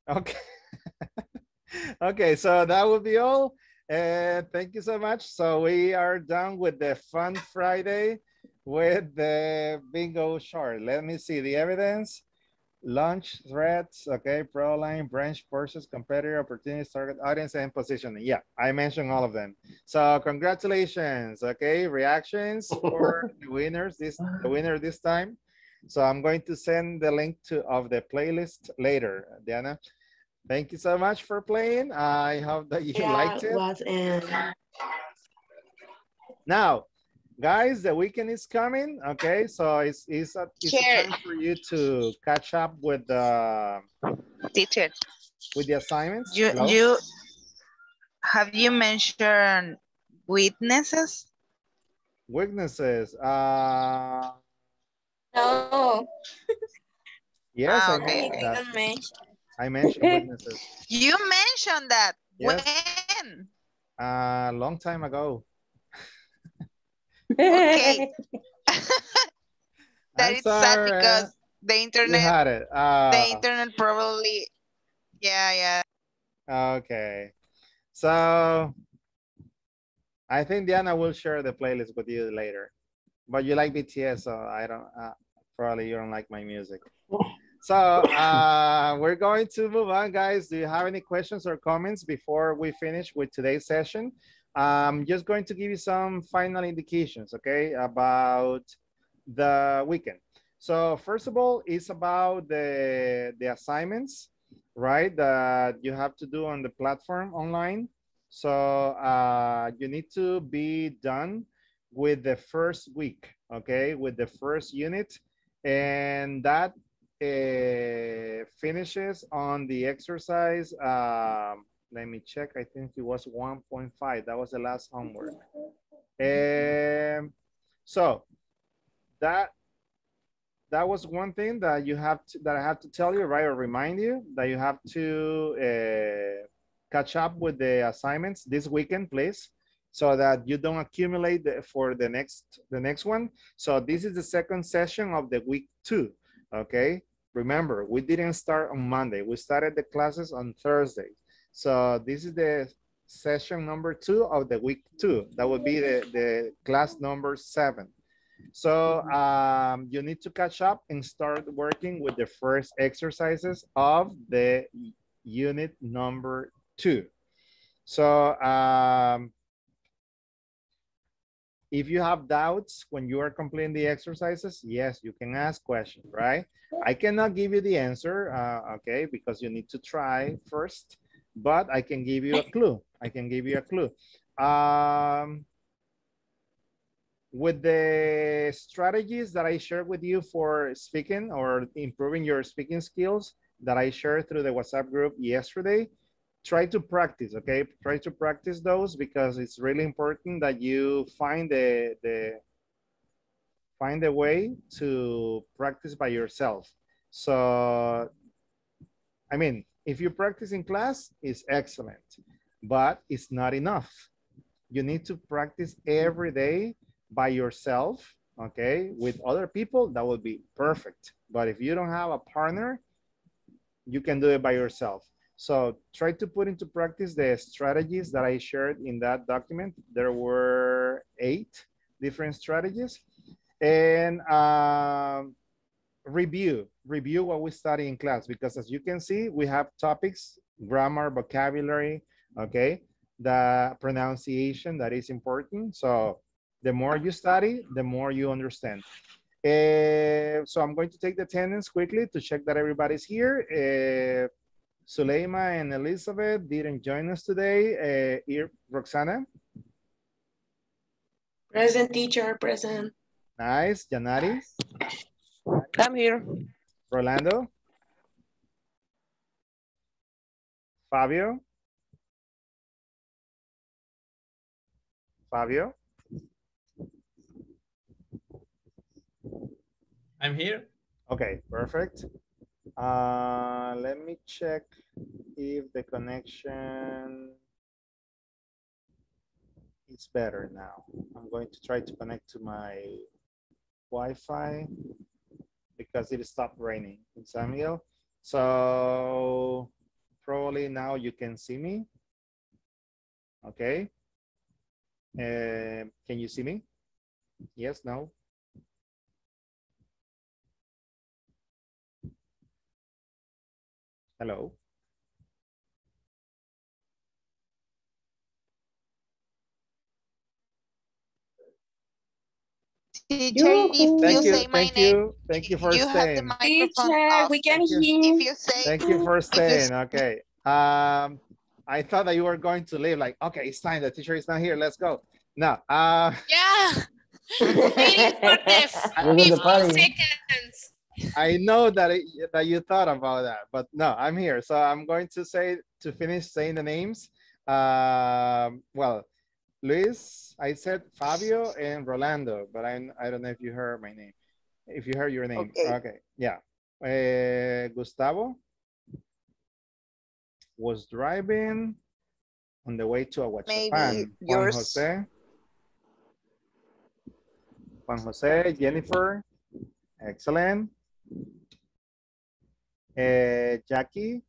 Okay. [LAUGHS] okay, so that will be all. And thank you so much. So we are done with the Fun Friday with the bingo chart. Let me see the evidence. Launch threats, okay, pro line, branch purchase, competitor opportunities, target audience, and positioning. Yeah, I mentioned all of them. So congratulations, okay, reactions [LAUGHS] for the winners this the winner this time. So I'm going to send the link to of the playlist later, Diana. Thank you so much for playing. I hope that you liked it. was in Now, guys, the weekend is coming. Okay, so it's it's a, it's a time for you to catch up with the Teacher, with the assignments. you Hello? you have you mentioned witnesses? weaknesses. Uh, No. yes, Ah, I okay. mentioned that. Don't mention. I mentioned [LAUGHS] weaknesses You mentioned that. Yes. When? a long time ago. Okay. [LAUGHS] [LAUGHS] that I'm is sad because the You internet had it. Uh, the internet probably yeah yeah Okay. So I think Diana will share the playlist with you later. But you like BTS, so I don't uh, probably you don't like my music. So uh, we're going to move on, guys. Do you have any questions or comments before we finish with today's session? I'm just going to give you some final indications, okay, about the weekend. So first of all, it's about the, the assignments, right, that you have to do on the platform online. So uh, you need to be done with the first week, okay, with the first unit. And that uh, finishes on the exercise. Um, let me check. I think it was 1.5. That was the last homework. Um, so that that was one thing that you have to that I have to tell you, right, or remind you that you have to uh, catch up with the assignments this weekend, please, so that you don't accumulate the, for the next the next one. So this is the second session of the week two. Okay, remember we didn't start on Monday. We started the classes on Thursday. So this is the session number two of the week two. That would be the, the class number seven. So um, you need to catch up and start working with the first exercises of the unit number two. So um, if you have doubts when you are completing the exercises, yes, you can ask questions, right? I cannot give you the answer, uh, okay, because you need to try first, but I can give you a clue. I can give you a clue. Um, with the strategies that I shared with you for speaking or improving your speaking skills that I shared through the WhatsApp group yesterday, try to practice, okay? Try to practice those because it's really important that you find the, the find a way to practice by yourself. So, I mean, if you practice in class, it's excellent, but it's not enough. You need to practice every day by yourself, okay? With other people, that would be perfect. But if you don't have a partner, you can do it by yourself. So try to put into practice the strategies that I shared in that document. There were eight different strategies. And um, review, review what we study in class, because as you can see, we have topics, grammar, vocabulary, okay? The pronunciation, that is important. So the more you study, the more you understand. Uh, so I'm going to take the attendance quickly to check that everybody's here. Uh, Suleima and Elizabeth didn't join us today. Uh, Roxana, Present teacher, present. nice. Janari, I'm here. Rolando, Fabio, Fabio, I'm here. Okay, perfect. Uh, let me check if the connection is better now. I'm going to try to connect to my Wi-Fi because it stopped raining in San Miguel. So probably now you can see me. Okay. Uh, can you see me? Yes, no? Hello. Teacher, if you Thank you, say my thank name, you, thank you for you have the staying. Teacher, off. we can If hear you- you. If you say, Thank you for staying. Okay. Um, I thought that you were going to leave. Like, okay, it's time. The teacher is not here. Let's go. No. Uh, Yeah. [LAUGHS] Waiting for the We're going to 15 party. seconds. I know that it, that you thought about that, but no, I'm here. So I'm going to say to finish saying the names. Um, well, Luis, I said Fabio and Rolando, but I I don't know if you heard my name. If you heard your name, Okay. okay. yeah. Uh, Gustavo was driving on the way to Ahuachapán. Juan yours. Jose. Juan Jose, Jennifer, excellent. Uh, Jackie,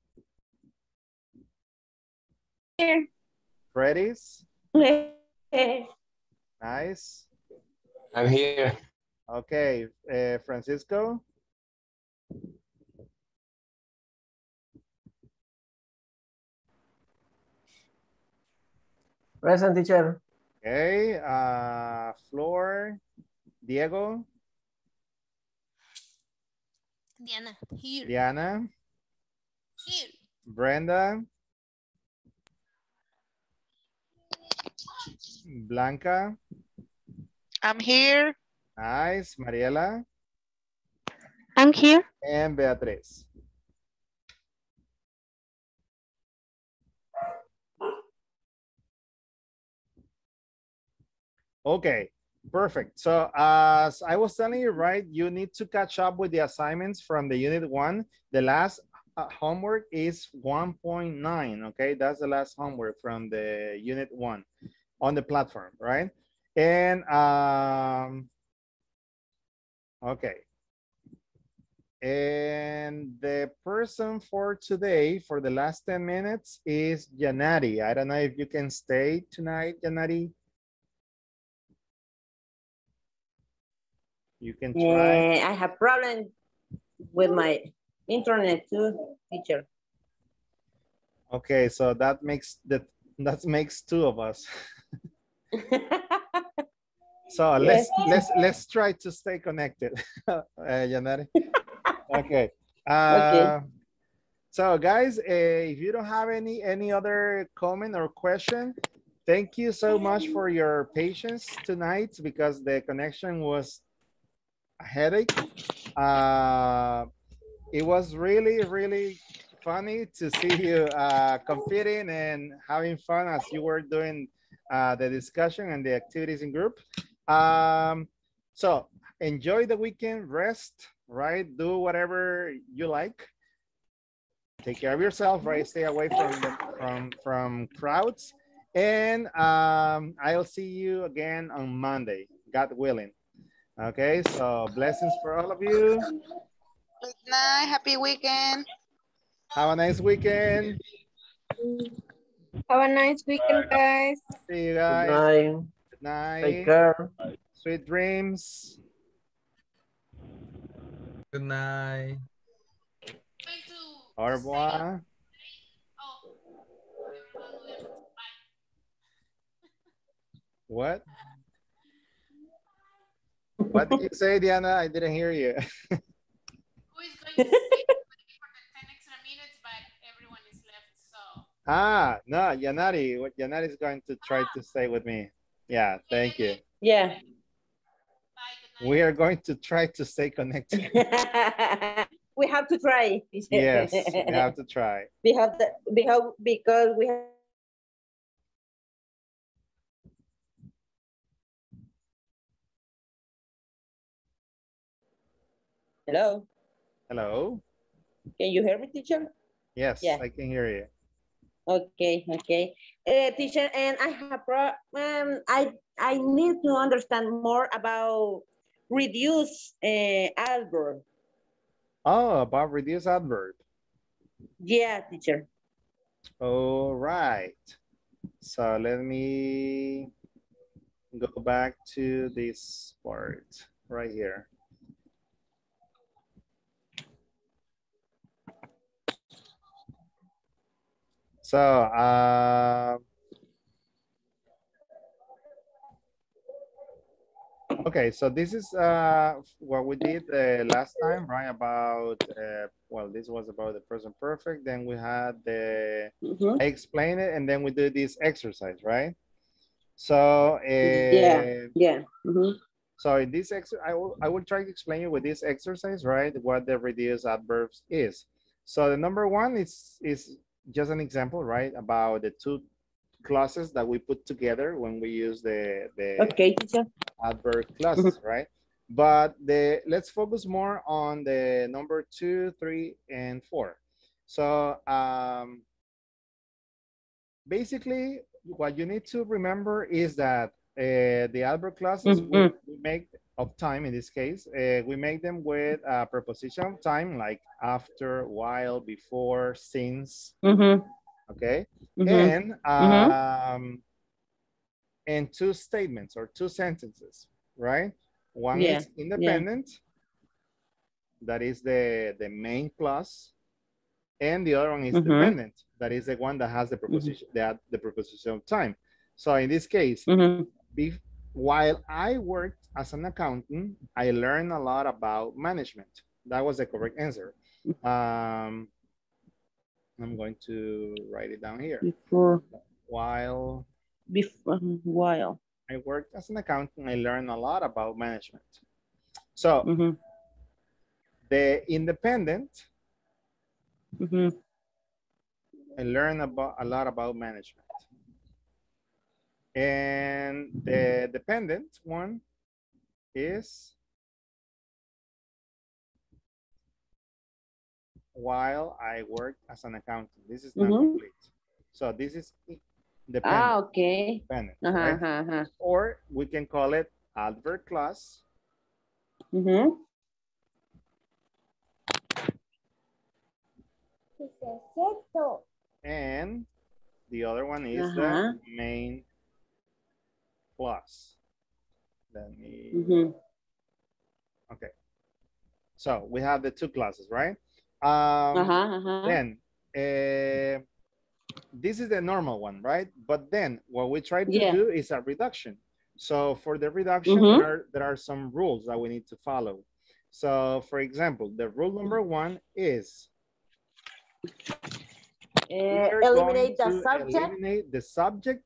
Here. Freddy's, nice. I'm here. Okay, uh, Francisco, Present teacher. okay, uh, Flor, Diego, Diana, here. Diana, Here. Brenda, Blanca, I'm here. nice, Mariela, I'm here. and Beatriz. Okay, perfect. So as I was telling you, right, you need to catch up with the assignments from the unit one. The last uh, homework is 1.9, okay? That's the last homework from the unit one on the platform, right? And, um, okay. And the person for today, for the last 10 minutes is Janari. I don't know if you can stay tonight, Janari. You can try. Yeah, I have problem with my internet too, teacher. Okay, so that makes that that makes two of us. [LAUGHS] so let's Yes. let's let's try to stay connected, [LAUGHS] uh, Janari. [LAUGHS] Okay. Uh, So guys, uh, if you don't have any any other comment or question, thank you so much for your patience tonight because the connection was a headache. Uh, it was really, really funny to see you uh, competing and having fun as you were doing uh, the discussion and the activities in group. Um, so enjoy the weekend, rest, right? Do whatever you like. Take care of yourself, right? Stay away from the, from from crowds. And um, I'll see you again on Monday, God willing. Okay, so blessings for all of you. Good night. Happy weekend. Have a nice weekend. Have a nice weekend, guys. See you guys. Good guys. night. Good night. Take care. Sweet dreams. Good night. Au revoir. What? What did you say, Diana? I didn't hear you. [LAUGHS] ah, no, Yanari. What Yanari is going to try to stay with me. Yeah, thank you. Yeah. We are going to try to stay connected. [LAUGHS] we have to try. yes, we have to try. [LAUGHS] We have the, we have because we have Hello, Hello. can you hear me, teacher? Yes, Yeah. I can hear you. Okay, okay. Uh, teacher, and I have pro um, I I need to understand more about reduce uh, adverb. Oh, about reduce adverb. Yeah, teacher. All right. So let me go back to this part right here. So, uh, okay, so this is uh, what we did uh, last time, right? About, uh, well, this was about the present perfect. Then we had the, I explain it, and then we do this exercise, right? So, Yeah, uh, yeah. mhm. so in this exercise, I will, I will try to explain you with this exercise, right? What the reduced adverbs is. So the number one is, is just an example, right? About the two clauses that we put together when we use the, the Okay, teacher. adverb clauses, right? But the let's focus more on the number two, three, and four. So um, basically, what you need to remember is that uh, the adverb clauses we, Mhm. we make of time in this case, uh, we make them with a preposition of time like after, while, before, since, Mhm. okay? Mhm. And Mhm. um, and two statements or two sentences, right? One Yeah, is yeah. independent, that is the, the main clause, and the other one is Mhm. dependent, that is the one that has the preposition, that the preposition of time. So in this case, Mhm. be- while I worked as an accountant, I learned a lot about management. That was the correct answer. Um, I'm going to write it down here. Before, While before, while. I worked as an accountant, I learned a lot about management. So Mhm. the independent, Mhm. I learned about a lot about management. And the dependent one is while I work as an accountant. This is not Mhm. complete. So this is dependent. Ah, okay. dependent, Uh-huh, right? uh-huh, uh-huh. Or we can call it adverb clause Mhm. and the other one is Uh-huh. the main clause. Let me, Mhm. okay. So we have the two classes, right? Um, Uh-huh, uh-huh. Then, uh, this is the normal one, right? But then what we try to Yeah. do is a reduction. So for the reduction, Mhm. there, are, there are some rules that we need to follow. So for example, the rule number one is Eh, eliminate the subject eliminate the subject.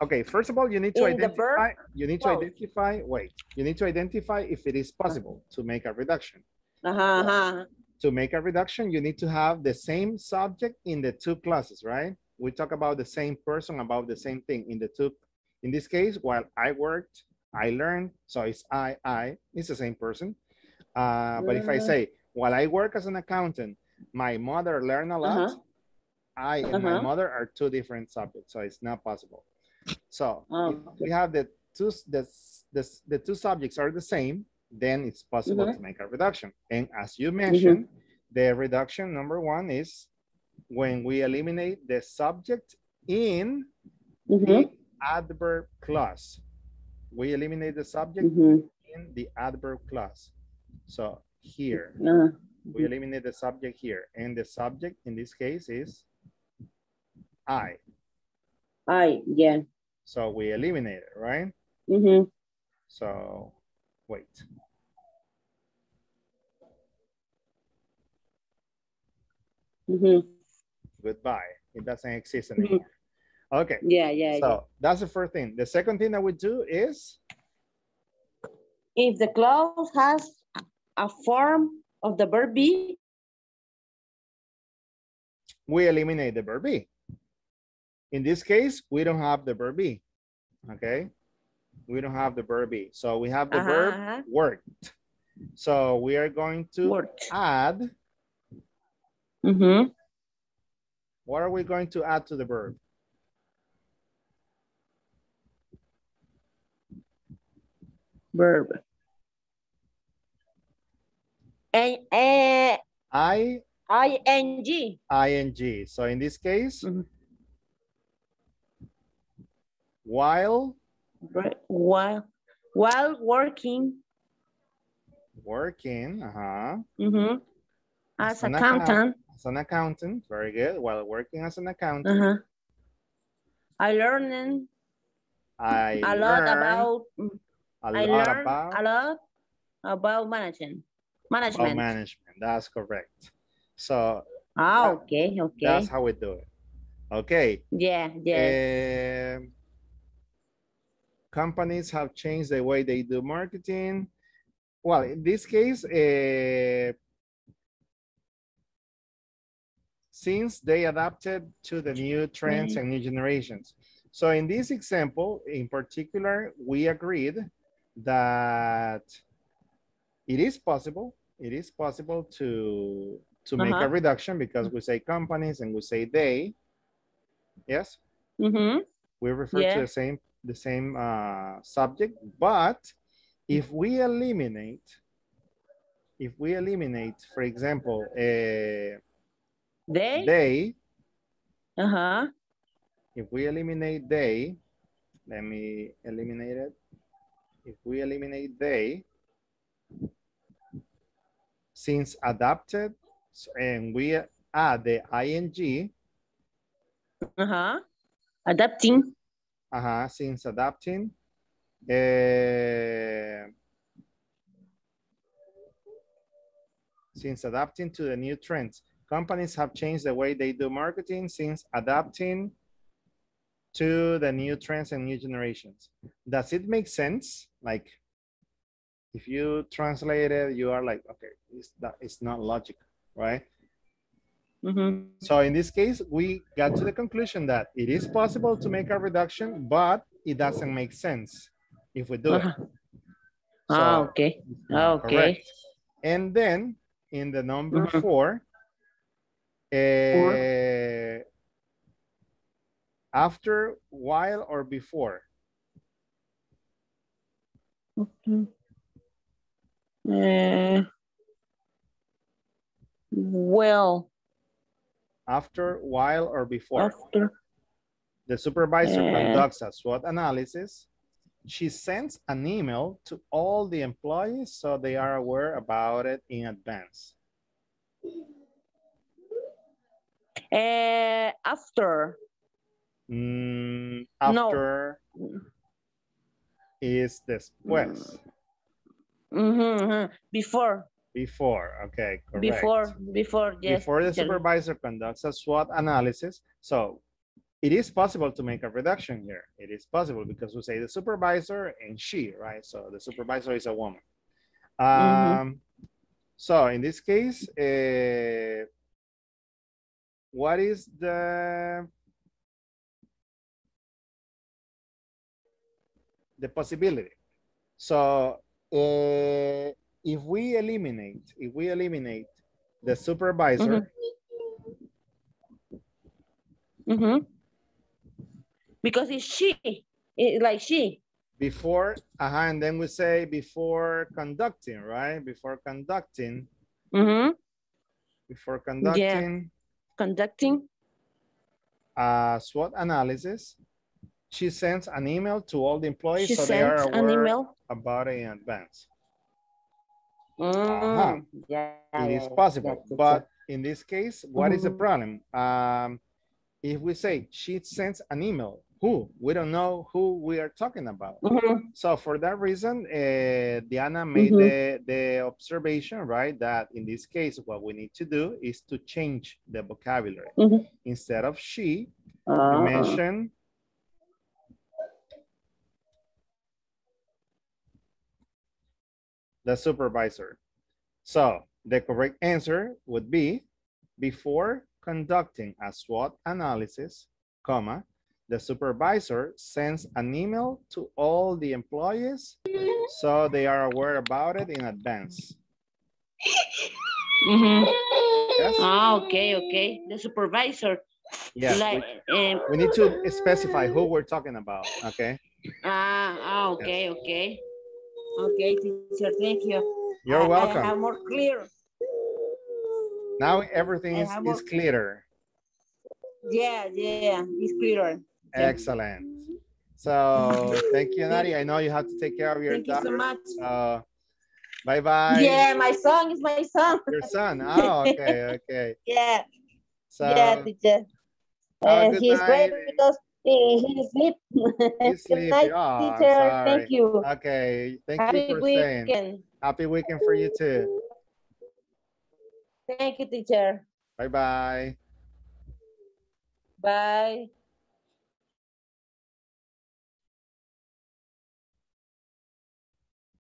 Okay, first of all, you need to In identify, you need to identify, wait, you need to identify if it is possible to make a reduction. Uh-huh, uh-huh. To make a reduction, you need to have the same subject in the two classes, right? We talk about the same person, about the same thing in the two. In this case, while I worked, I learned, so it's I, I, it's the same person. Uh, but if I Uh. say, while I work as an accountant, my mother learned a lot, Uh-huh. I and my Uh-huh. mother are two different subjects, so it's not possible. So Oh, if we have the two, the, the, the two subjects are the same, then it's possible Mhm. to make a reduction. And as you mentioned, the reduction number one is when we eliminate the subject in Mhm. the adverb clause. We eliminate the subject Mhm. in the adverb clause. So here, Uh, we eliminate the subject here. And the subject in this case is I. I, yeah. So we eliminate it, right? Mhm. So wait. Mhm. Goodbye. It doesn't exist anymore. Okay. Yeah, yeah, So that's the first thing. The second thing that we do is If the clause has a form of the verb be, we eliminate the verb be. In this case, we don't have the verb be. Okay. We don't have the verb be. So we have the Uh-huh, verb uh-huh. worked. So we are going to Worked. add. Mhm. What are we going to add to the verb? verb. And, uh, I ing. ing. So in this case, Mm-hmm. While While, while working working, uh-huh, mhm, as an account- accountant, as an accountant, very good. While working as an accountant, uh-huh, I learned I a lot about, a I lot learned about, a lot about management. about Management. management. That's correct. So Ah, okay, okay. that's how we do it. Okay. Yeah, yeah. Um, companies have changed the way they do marketing. Well, in this case, uh, since they adapted to the new trends and new generations. So in this example, in particular, we agreed that it is possible, it is possible to, to make a Uh-huh. reduction because we say companies and we say they, yes? Mm-hmm. we refer Yeah. to the same the same uh, subject but if we eliminate if we eliminate for example uh, They? they Uh-huh. if we eliminate they let me eliminate it if we eliminate they since adapted and we add the ing Uh-huh. Adapting. Since adapting uh, since adapting to the new trends. Companies have changed the way they do marketing since adapting to the new trends and new generations. Does it make sense? Like if you translate it you are like okay it's, that, it's not logical right Mm-hmm. so in this case, we got to the conclusion that it is possible to make a reduction, but it doesn't make sense if we do it. Uh-huh. Ah, So, okay. uh, Okay. correct. And then in the number Mhm. four, uh, after, while, or before. Okay. Uh, well, After, while, or before. after. The supervisor Uh, conducts a SWOT analysis. She sends an email to all the employees so they are aware about it in advance. Uh, after. Mm, No. is después. Mm-hmm. Before. Before, okay, correct. Before. Before. Yes. Before the supervisor conducts a SWOT analysis. So it is possible to make a reduction here. It is possible because we say the supervisor and she, right? So the supervisor is a woman. Um, Mhm. So in this case, uh, what is the the possibility? So uh, if we eliminate, if we eliminate the supervisor, Mm-hmm. Because it's she. It, like she. before, uh and then we say before conducting, right? Before conducting, Mm-hmm. before conducting Conducting. a SWOT analysis, she sends an email to all the employees She so they are aware email. about it in advance. Mm. Yeah. It yeah, is possible, yeah, but in this case, what is the Mhm. problem? Um, if we say she sends an email, who? We don't know who we are talking about. Mhm. So for that reason, uh, Diana made Mhm. the, the observation, right? That in this case, what we need to do is to change the vocabulary. Mhm. Instead of she, Ah. you mention the supervisor. So the correct answer would be before conducting a SWOT analysis, comma, the supervisor sends an email to all the employees so they are aware about it in advance. Mm -hmm. Yes? Ah, okay, okay. The supervisor. Yes, Like, um, We need to specify who we're talking about, okay? ah, ah, okay, okay. Okay, teacher, thank you. You're I- I welcome. have more clear. Now everything is, have is clearer. Yeah, yeah, it's clearer. Excellent. So thank you, Nadia. I know you have to take care of your Thank you so daughter. much. So bye bye. Yeah, my son is my son. Your son. [LAUGHS] Oh, okay, okay. Yeah, So yeah, teacher. Uh, he's great because he, he sleep. he's Good night, sleepy. Oh, teacher. Thank you. Okay, thank Happy you for weekend. Happy weekend for you too. Thank you, teacher. Bye bye. Bye.